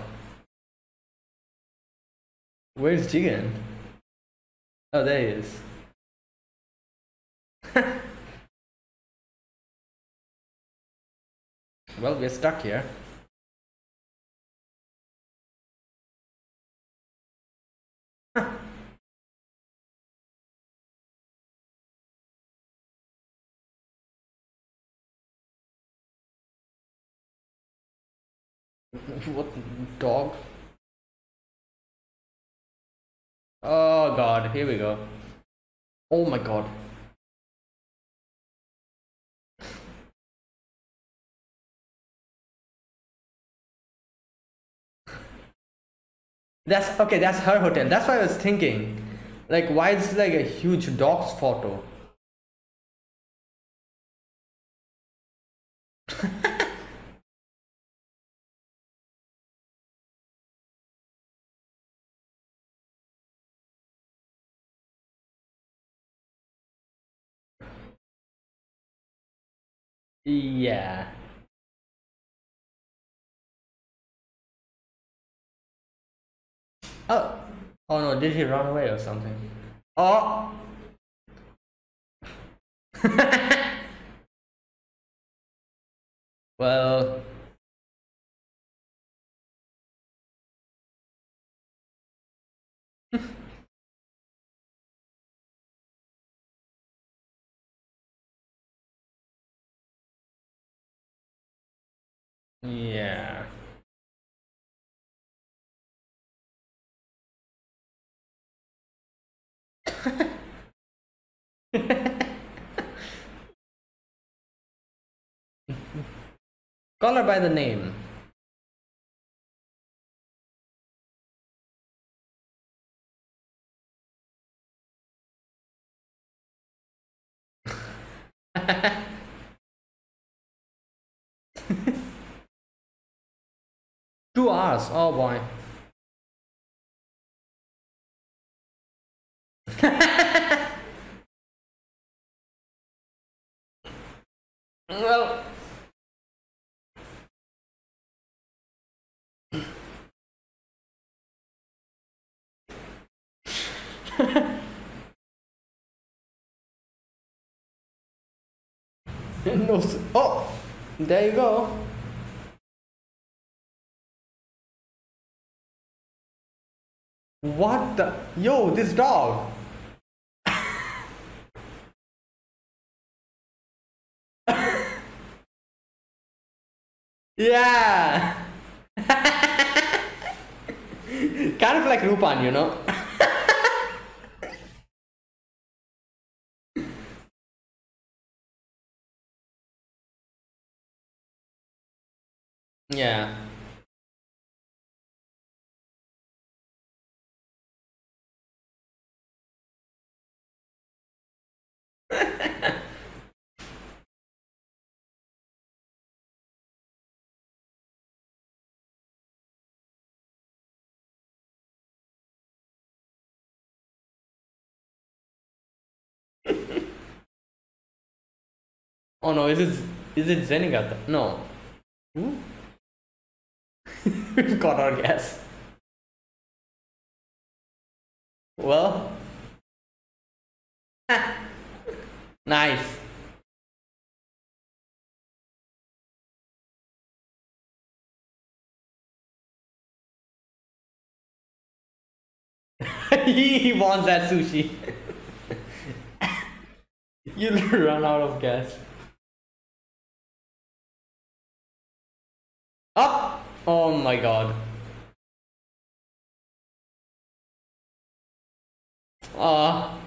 [SPEAKER 1] Where's Jigen? Oh, there he is. well, we're stuck here. What dog? Oh god, here we go. Oh my god. That's okay, that's her hotel. That's what I was thinking. Like why is like a huge dog's photo? Yeah. Oh. Oh no, did he run away or something? Oh. well. Yeah. Call her by the name. Hours, oh boy. well. no, oh, there you go. What the? Yo, this dog. yeah. kind of like Rupan, you know. yeah. Oh no, is it is it Zenigata? No. Who? Hmm? We've got our guess. Well, nice. he wants that sushi. You'll run out of gas. Up! Oh my god. Ah.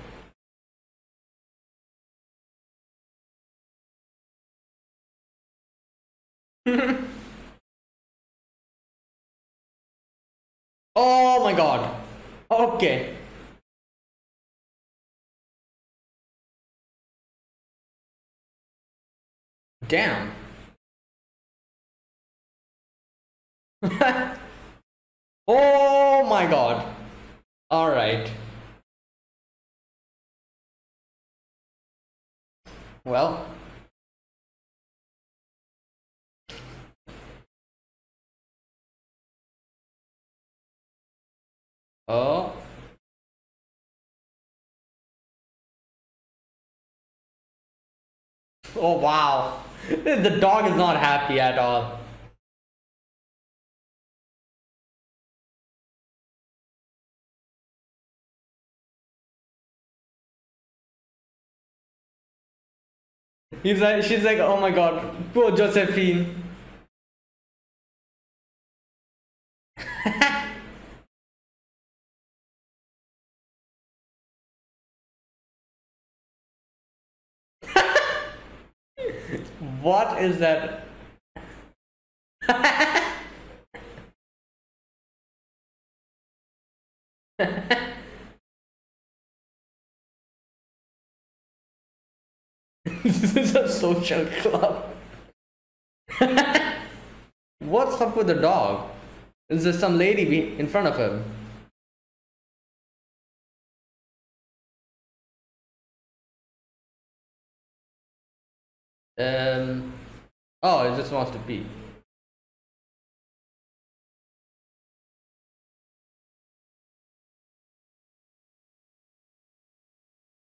[SPEAKER 1] oh my god. Okay. Damn. oh my god. All right. Well. Oh. Oh wow. The dog is not happy at all. He's like, she's like, oh my god, poor Josephine. what is that? this is a social club. What's up with the dog? Is there some lady in front of him? Um. Oh, it just wants to pee.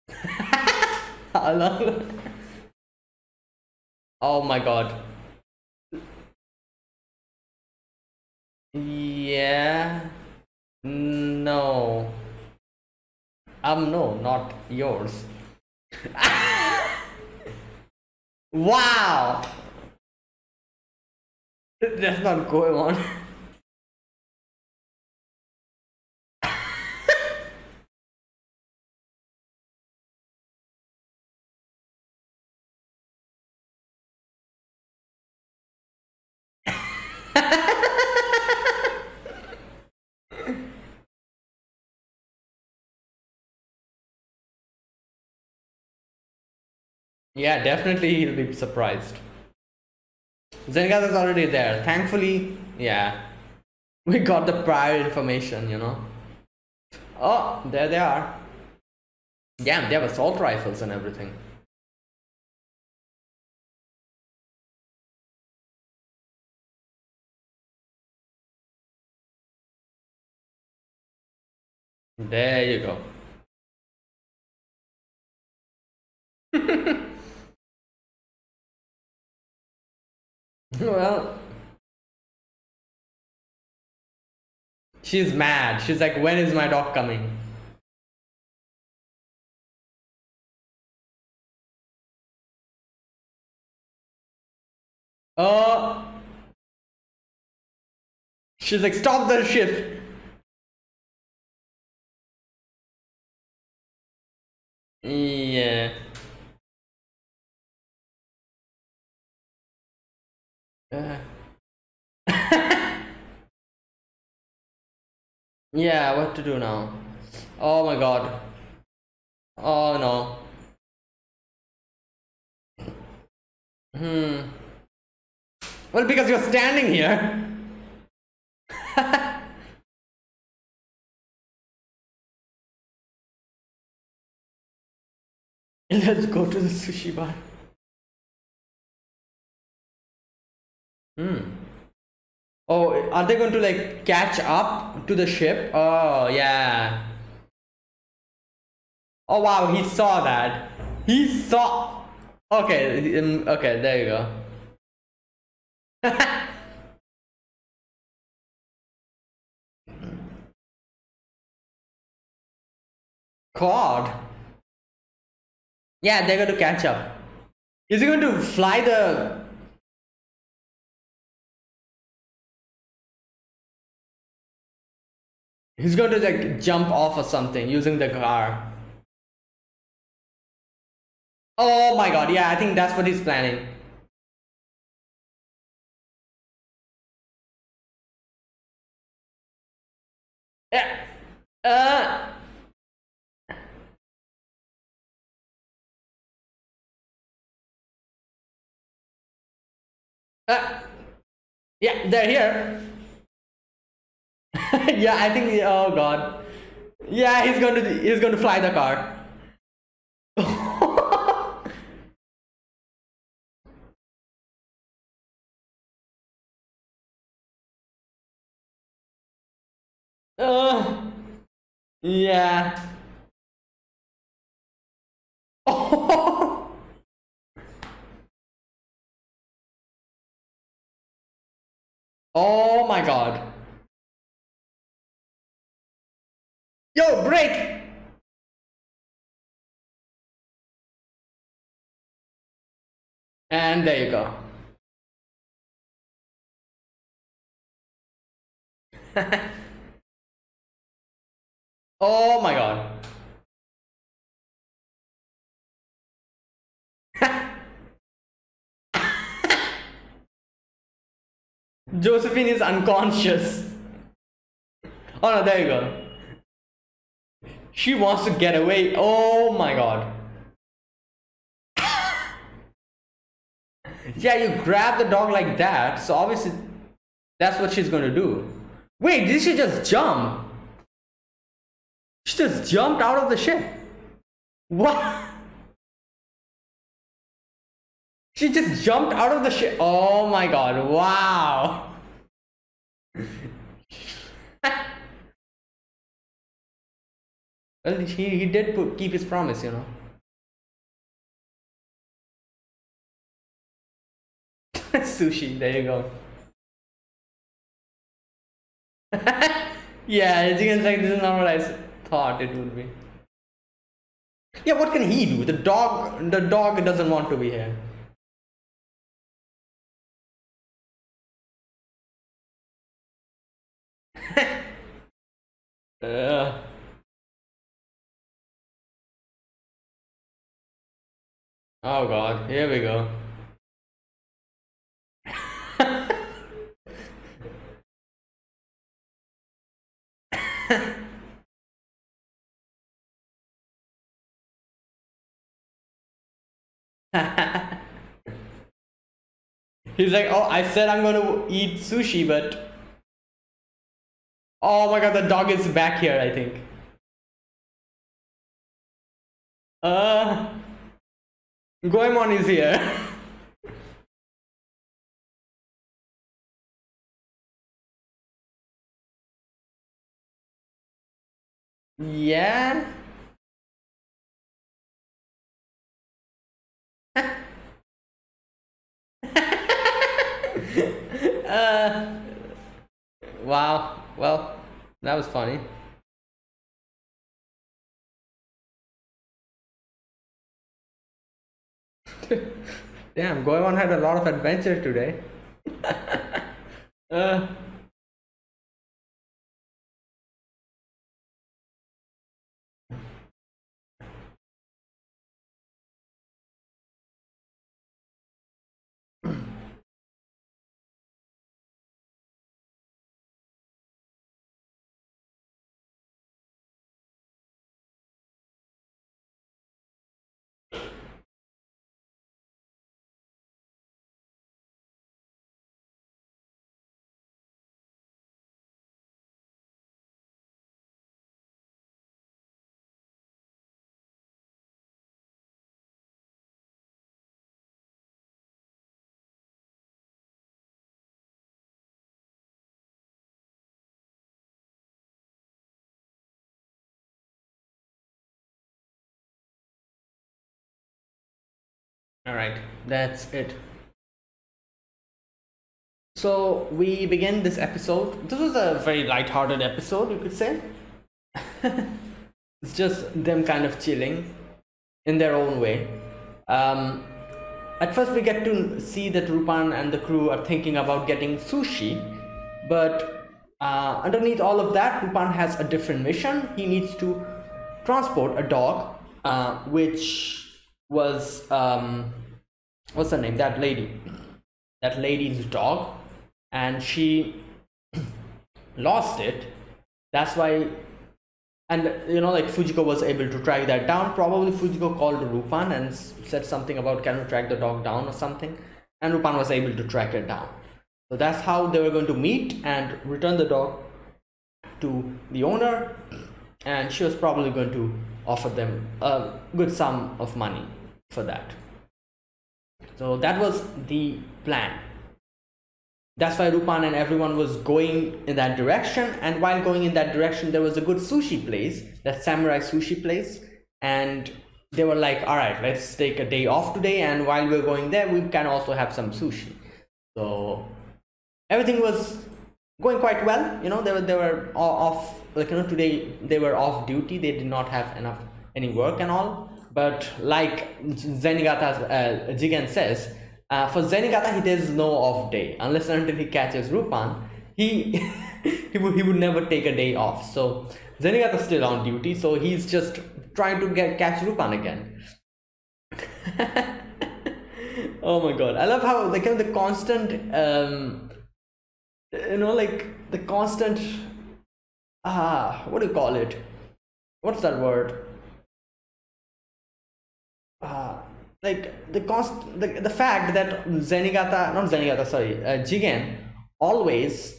[SPEAKER 1] How long? Oh my god. Yeah. No. Um, no, not yours. wow! That's not going on. yeah, definitely he'll be surprised. Zengas is already there. Thankfully, yeah. We got the prior information, you know. Oh, there they are. Damn, they have assault rifles and everything. There you go. well, she's mad. She's like, when is my dog coming? Oh. She's like, stop the ship. Yeah. yeah, what to do now? Oh my god. Oh no. Hmm. Well, because you're standing here. Let's go to the sushi bar. Hmm. Oh, are they going to like catch up to the ship? Oh, yeah. Oh, wow, he saw that. He saw. Okay, um, okay, there you go. Cod? Yeah, they're going to catch up. Is he going to fly the... He's going to like jump off or something using the car. Oh my god, yeah, I think that's what he's planning. Yeah. Uh Uh, yeah, they're here. yeah, I think. Oh god. Yeah, he's going to he's going to fly the car. uh, yeah. Oh. Oh my god. Yo, break! And there you go. oh my god. Josephine is unconscious. Oh no, there you go. She wants to get away. Oh my god. yeah, you grab the dog like that, so obviously that's what she's gonna do. Wait, did she just jump? She just jumped out of the ship. What? She just jumped out of the ship. Oh my god, wow. Well, he, he did put, keep his promise, you know. Sushi, there you go. yeah, as you can say, this is not what I thought it would be. Yeah, what can he do? The dog, the dog doesn't want to be here. uh. Oh god, here we go. He's like, oh, I said I'm gonna eat sushi, but... Oh my god, the dog is back here, I think. Uh... Goemon is here. yeah? uh, wow. Well, that was funny. Damn, Goemon had a lot of adventure today. uh, all right that's it. So we begin this episode. This was a very light-hearted episode you could say. It's just them kind of chilling in their own way. Um, at first we get to see that rupan and the crew are thinking about getting sushi but uh, underneath all of that rupan has a different mission. He needs to transport a dog uh, which was um what's her name? That lady. That lady's dog. And she lost it. That's why and you know like fujiko was able to track that down. Probably fujiko called rupan and said something about can you track the dog down? or something. And rupan was able to track it down. So that's how they were going to meet and return the dog to the owner. And she was probably going to offer them a good sum of money for that. So that was the plan. That's why Rupan and everyone was going in that direction and while going in that direction there was a good sushi place that samurai sushi place and they were like all right let's take a day off today and while we're going there we can also have some sushi. So everything was going quite well you know they were they were off like you know today they were off duty they did not have enough any work and all but like Zenigata uh, Jigen says, uh, for Zenigata he there's no off day unless and until he catches Rupan. He he would he would never take a day off. So Zenigata's still on duty, so he's just trying to get catch Rupan again. oh my god, I love how like the constant um you know like the constant ah what do you call it? What's that word? Uh, like the cost the, the fact that zenigata not zenigata sorry uh, jigen always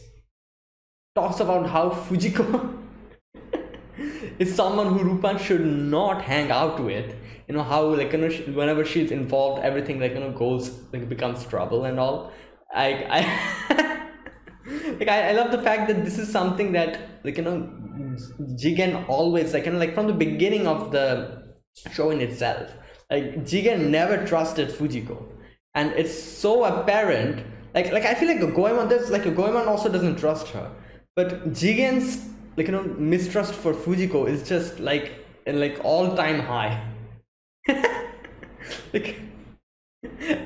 [SPEAKER 1] talks about how fujiko is someone who rupan should not hang out with. You know how like you know she, whenever she's involved everything like you know goes like becomes trouble and all. I i like I, I love the fact that this is something that like you know jigen always like you know like from the beginning of the show in itself like Jigen never trusted Fujiko, and it's so apparent. Like like I feel like Goemon does like Goemon also doesn't trust her, but Jigen's like you know mistrust for Fujiko is just like in like all time high. like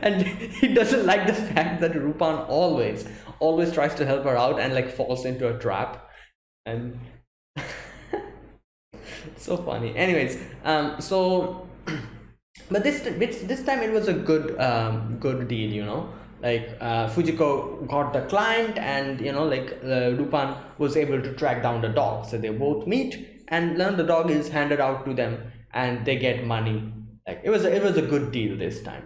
[SPEAKER 1] and he doesn't like the fact that Rupan always always tries to help her out and like falls into a trap and so funny anyways um so but this this time it was a good um, good deal you know? Like uh, Fujiko got the client and you know like uh, was able to track down the dog. So they both meet and then the dog is handed out to them and they get money. Like it was a, it was a good deal this time.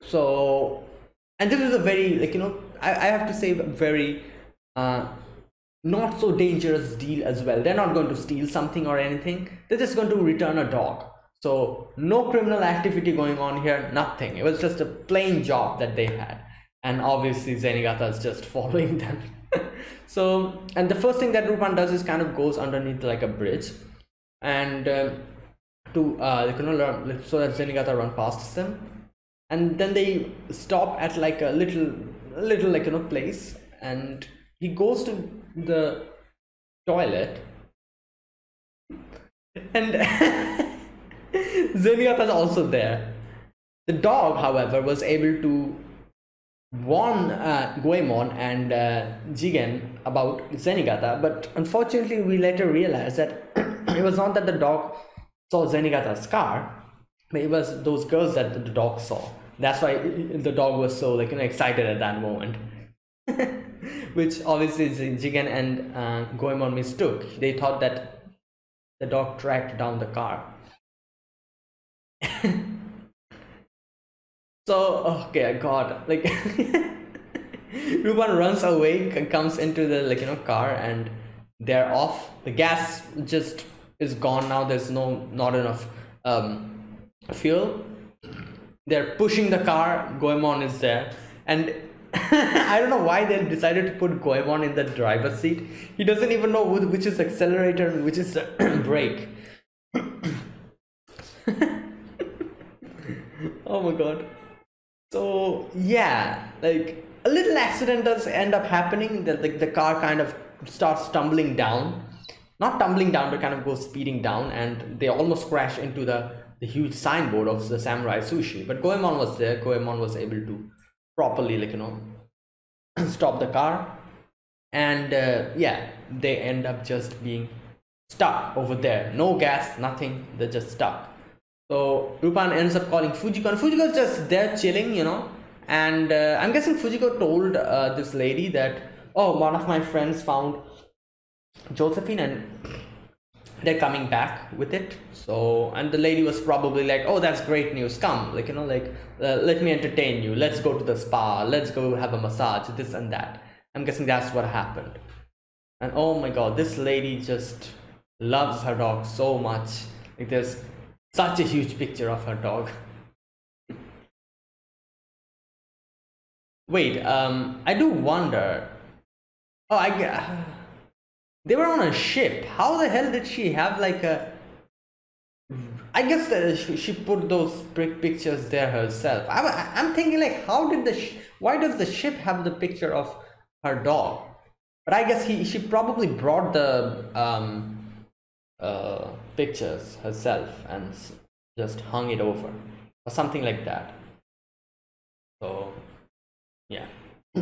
[SPEAKER 1] So and this is a very like you know I, I have to say very uh, not so dangerous deal as well. They're not going to steal something or anything. They're just going to return a dog so no criminal activity going on here, nothing. It was just a plain job that they had. And obviously Zenigata is just following them. so, and the first thing that Rupan does is kind of goes underneath like a bridge and uh, to, uh, you know, so that Zenigata run past them. And then they stop at like a little, little like, you know, place and he goes to the toilet and Zenigata is also there. The dog, however, was able to warn uh, Goemon and uh, Jigen about Zenigata, but unfortunately, we later realized that it was not that the dog saw Zenigata's car, but it was those girls that the dog saw. That's why the dog was so like you know excited at that moment. Which obviously Jigen and uh, Goemon mistook. They thought that the dog tracked down the car so okay god like Rupan runs away comes into the like you know car and they're off. The gas just is gone now. There's no not enough um fuel. They're pushing the car. Goemon is there. And I don't know why they decided to put Goemon in the driver's seat. He doesn't even know which is accelerator and which is brake. oh my god. So yeah like a little accident does end up happening that like the car kind of starts tumbling down. Not tumbling down but kind of goes speeding down and they almost crash into the the huge signboard of the samurai sushi. But goemon was there. Goemon was able to properly like you know stop the car. And uh, yeah they end up just being stuck over there. No gas nothing. They're just stuck so Rupan ends up calling Fujiko, and Fujiko is just there chilling, you know. And uh, I'm guessing Fujiko told uh, this lady that, oh, one of my friends found Josephine and they're coming back with it. So, and the lady was probably like, oh, that's great news. Come, like, you know, like, uh, let me entertain you. Let's go to the spa. Let's go have a massage, this and that. I'm guessing that's what happened. And oh my god, this lady just loves her dog so much. Like, there's such a huge picture of her dog. Wait, um, I do wonder. Oh, I. They were on a ship. How the hell did she have like a? I guess she put those pictures there herself. I'm, I'm thinking like, how did the why does the ship have the picture of her dog? But I guess he she probably brought the um uh, pictures herself and just hung it over or something like that. So yeah.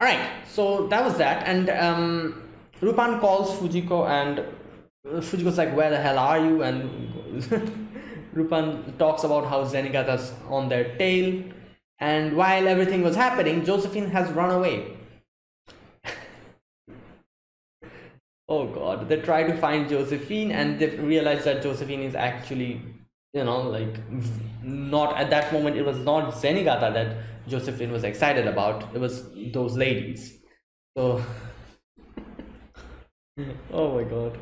[SPEAKER 1] All right so that was that and um rupan calls fujiko and uh, fujiko's like where the hell are you? and rupan talks about how zenigata's on their tail and while everything was happening josephine has run away oh god. They try to find josephine and they realize that josephine is actually you know like not at that moment it was not zenigata that josephine was excited about. It was those ladies. So oh my god.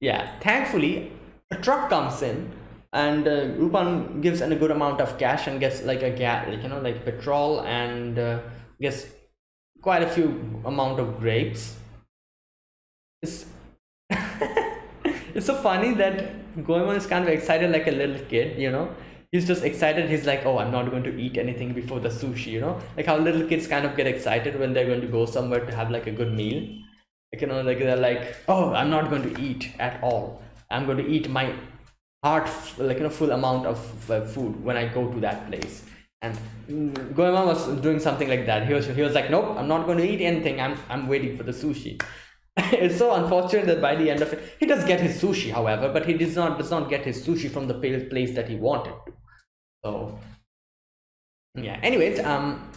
[SPEAKER 1] Yeah. Thankfully a truck comes in and uh, Rupan gives an a good amount of cash and gets like a gas like you know like petrol and uh, gets quite a few amount of grapes it's it's so funny that Goemon is kind of excited like a little kid, you know. He's just excited. He's like, oh, I'm not going to eat anything before the sushi, you know. Like how little kids kind of get excited when they're going to go somewhere to have like a good meal. Like you know, like they're like, oh, I'm not going to eat at all. I'm going to eat my heart, like you know, full amount of uh, food when I go to that place. And Goemon was doing something like that. He was he was like, nope, I'm not going to eat anything. I'm I'm waiting for the sushi. it's so unfortunate that by the end of it, he does get his sushi, however, but he does not does not get his sushi from the place that he wanted to. So, yeah. Anyways, um,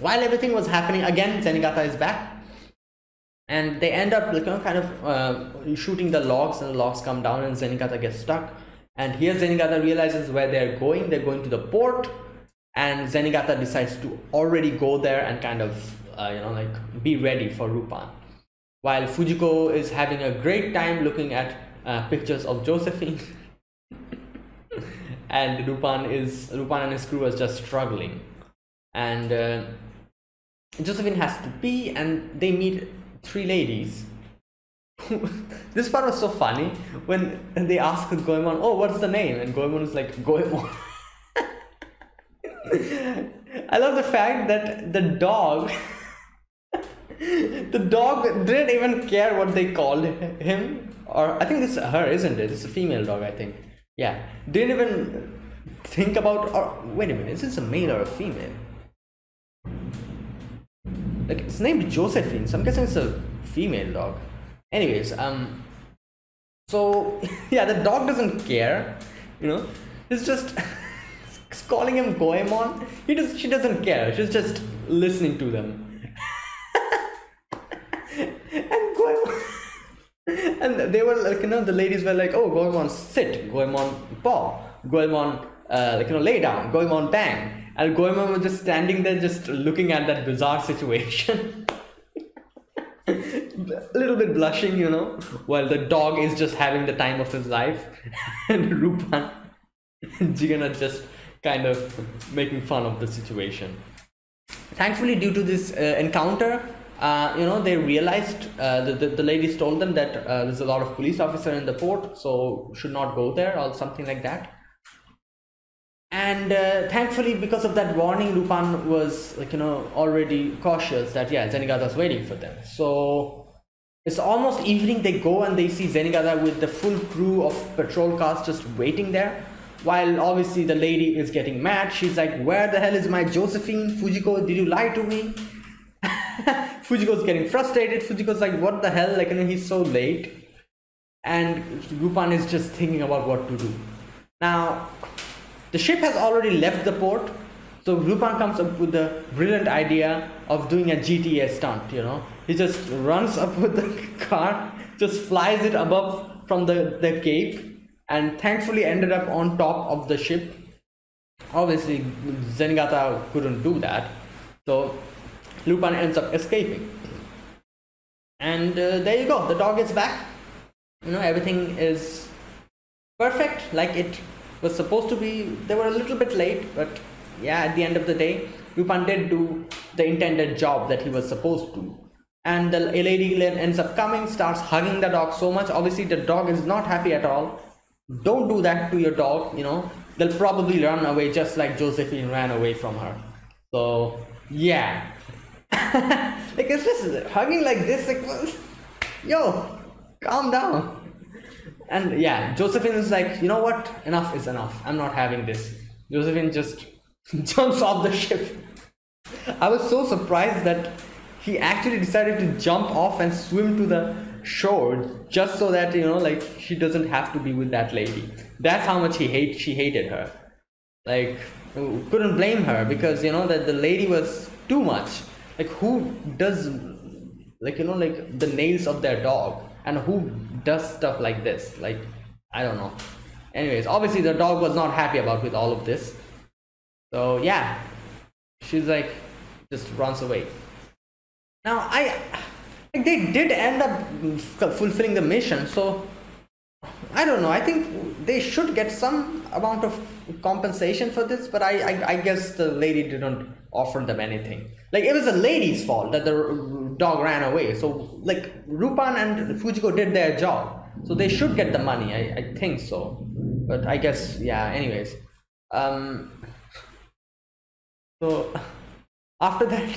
[SPEAKER 1] while everything was happening, again, Zenigata is back, and they end up, you know, kind of uh, shooting the logs, and the logs come down, and Zenigata gets stuck. And here, Zenigata realizes where they're going. They're going to the port, and Zenigata decides to already go there and kind of, uh, you know, like be ready for Rupan while Fujiko is having a great time looking at uh, pictures of Josephine. And Rupan is Rupan and his crew is just struggling. And uh, Josephine has to pee and they meet three ladies. This part was so funny when they ask Goemon oh what's the name? And Goemon is like Goemon. I love the fact that the dog the dog didn't even care what they called him. Or i think it's her isn't it? It's a female dog i think. Yeah. Didn't even think about or wait a minute is this a male or a female? Like it's named josephine so i'm guessing it's a female dog. Anyways um so yeah the dog doesn't care you know? It's just calling him goemon. He does she doesn't care. She's just listening to them and Goemon. and they were like, you know, the ladies were like, oh, Goemon sit, Goemon paw, Goemon, uh, like, you know, lay down, Goemon bang. And Goemon was just standing there, just looking at that bizarre situation. a little bit blushing, you know, while the dog is just having the time of his life. and Rupan and Jigen are just kind of making fun of the situation. Thankfully, due to this uh, encounter, uh, you know they realized uh, the, the, the, ladies told them that uh, there's a lot of police officer in the port so should not go there or something like that. And uh, thankfully because of that warning Rupan was like you know already cautious that yeah Zenigata's waiting for them. So it's almost evening they go and they see Zenigata with the full crew of patrol cars just waiting there while obviously the lady is getting mad. She's like where the hell is my Josephine Fujiko? Did you lie to me Fujiko's getting frustrated. Fujiko's like, what the hell? Like, you know, he's so late. And Rupan is just thinking about what to do. Now, the ship has already left the port. So Rupan comes up with the brilliant idea of doing a GTA stunt, you know. He just runs up with the car, just flies it above from the, the cape, and thankfully ended up on top of the ship. Obviously, Zenigata couldn't do that. So Lupin ends up escaping. And uh, there you go, the dog is back. You know, everything is perfect like it was supposed to be. They were a little bit late, but yeah, at the end of the day, Lupin did do the intended job that he was supposed to. And the lady ends up coming, starts hugging the dog so much. Obviously, the dog is not happy at all. Don't do that to your dog, you know. They'll probably run away just like Josephine ran away from her. So, yeah, like it's just hugging like this like yo calm down. And yeah josephine is like you know what? Enough is enough. I'm not having this. Josephine just jumps off the ship. I was so surprised that he actually decided to jump off and swim to the shore just so that you know like she doesn't have to be with that lady. That's how much he hate she hated her. Like couldn't blame her because you know that the lady was too much like who does like you know like the nails of their dog? And who does stuff like this? Like i don't know. Anyways obviously the dog was not happy about with all of this. So yeah. She's like just runs away. Now i like they did end up fulfilling the mission so i don't know. I think they should get some amount of compensation for this but I, I i guess the lady didn't offer them anything. Like it was a lady's fault that the dog ran away. So like rupan and fujiko did their job. So they should get the money. I, I think so. But i guess yeah anyways. Um so after that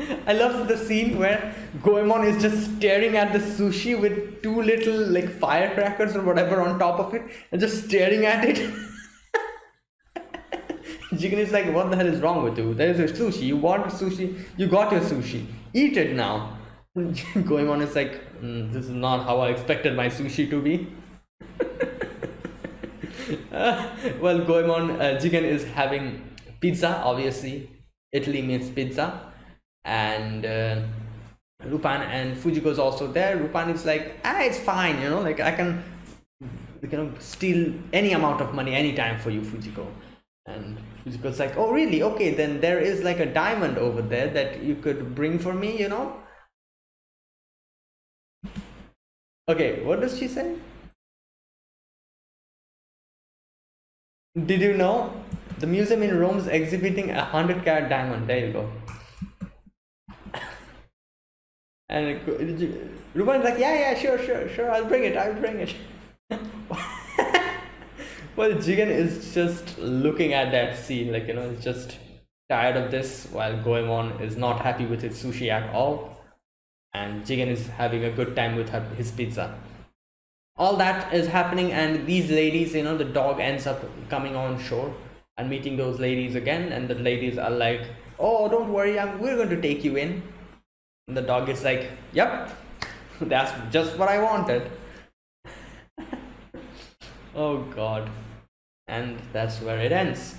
[SPEAKER 1] I love the scene where Goemon is just staring at the sushi with two little like firecrackers or whatever on top of it and just staring at it. Jigen is like, what the hell is wrong with you? There is a sushi. You want sushi. You got your sushi. Eat it now. Goemon is like, mm, this is not how I expected my sushi to be. uh, well, Goemon, uh, Jigen is having pizza, obviously. Italy means pizza and uh, Rupan and Fujiko is also there. Rupan is like, ah, it's fine, you know, like I can, you know, steal any amount of money anytime for you, Fujiko. And Fujiko's like, oh, really? Okay, then there is like a diamond over there that you could bring for me, you know? Okay, what does she say? Did you know the museum in Rome is exhibiting a 100 carat diamond? There you go. And Rupan's like, yeah, yeah, sure, sure, sure, I'll bring it, I'll bring it. well, Jigen is just looking at that scene, like, you know, he's just tired of this, while Goemon is not happy with his sushi at all. And Jigen is having a good time with her, his pizza. All that is happening, and these ladies, you know, the dog ends up coming on shore and meeting those ladies again, and the ladies are like, oh, don't worry, I'm, we're going to take you in and the dog is like, yep, that's just what I wanted. oh god. And that's where it ends.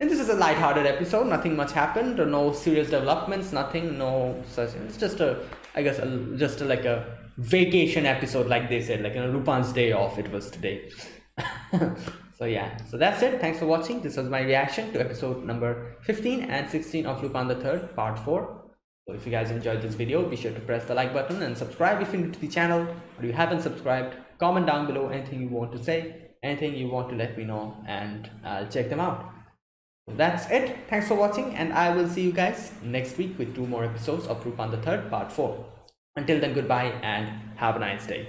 [SPEAKER 1] And this is a light-hearted episode. Nothing much happened. No serious developments. Nothing. No such. It's just a, I guess, a, just a, like a vacation episode, like they said, like you know, Lupin's day off. It was today. so yeah. So that's it. Thanks for watching. This was my reaction to episode number 15 and 16 of Lupin the Third, Part 4. So if you guys enjoyed this video, be sure to press the like button and subscribe if you're new to the channel or you haven't subscribed. Comment down below anything you want to say, anything you want to let me know and I'll check them out. So that's it. Thanks for watching and I will see you guys next week with two more episodes of Rupan the Third Part 4. Until then, goodbye and have a nice day.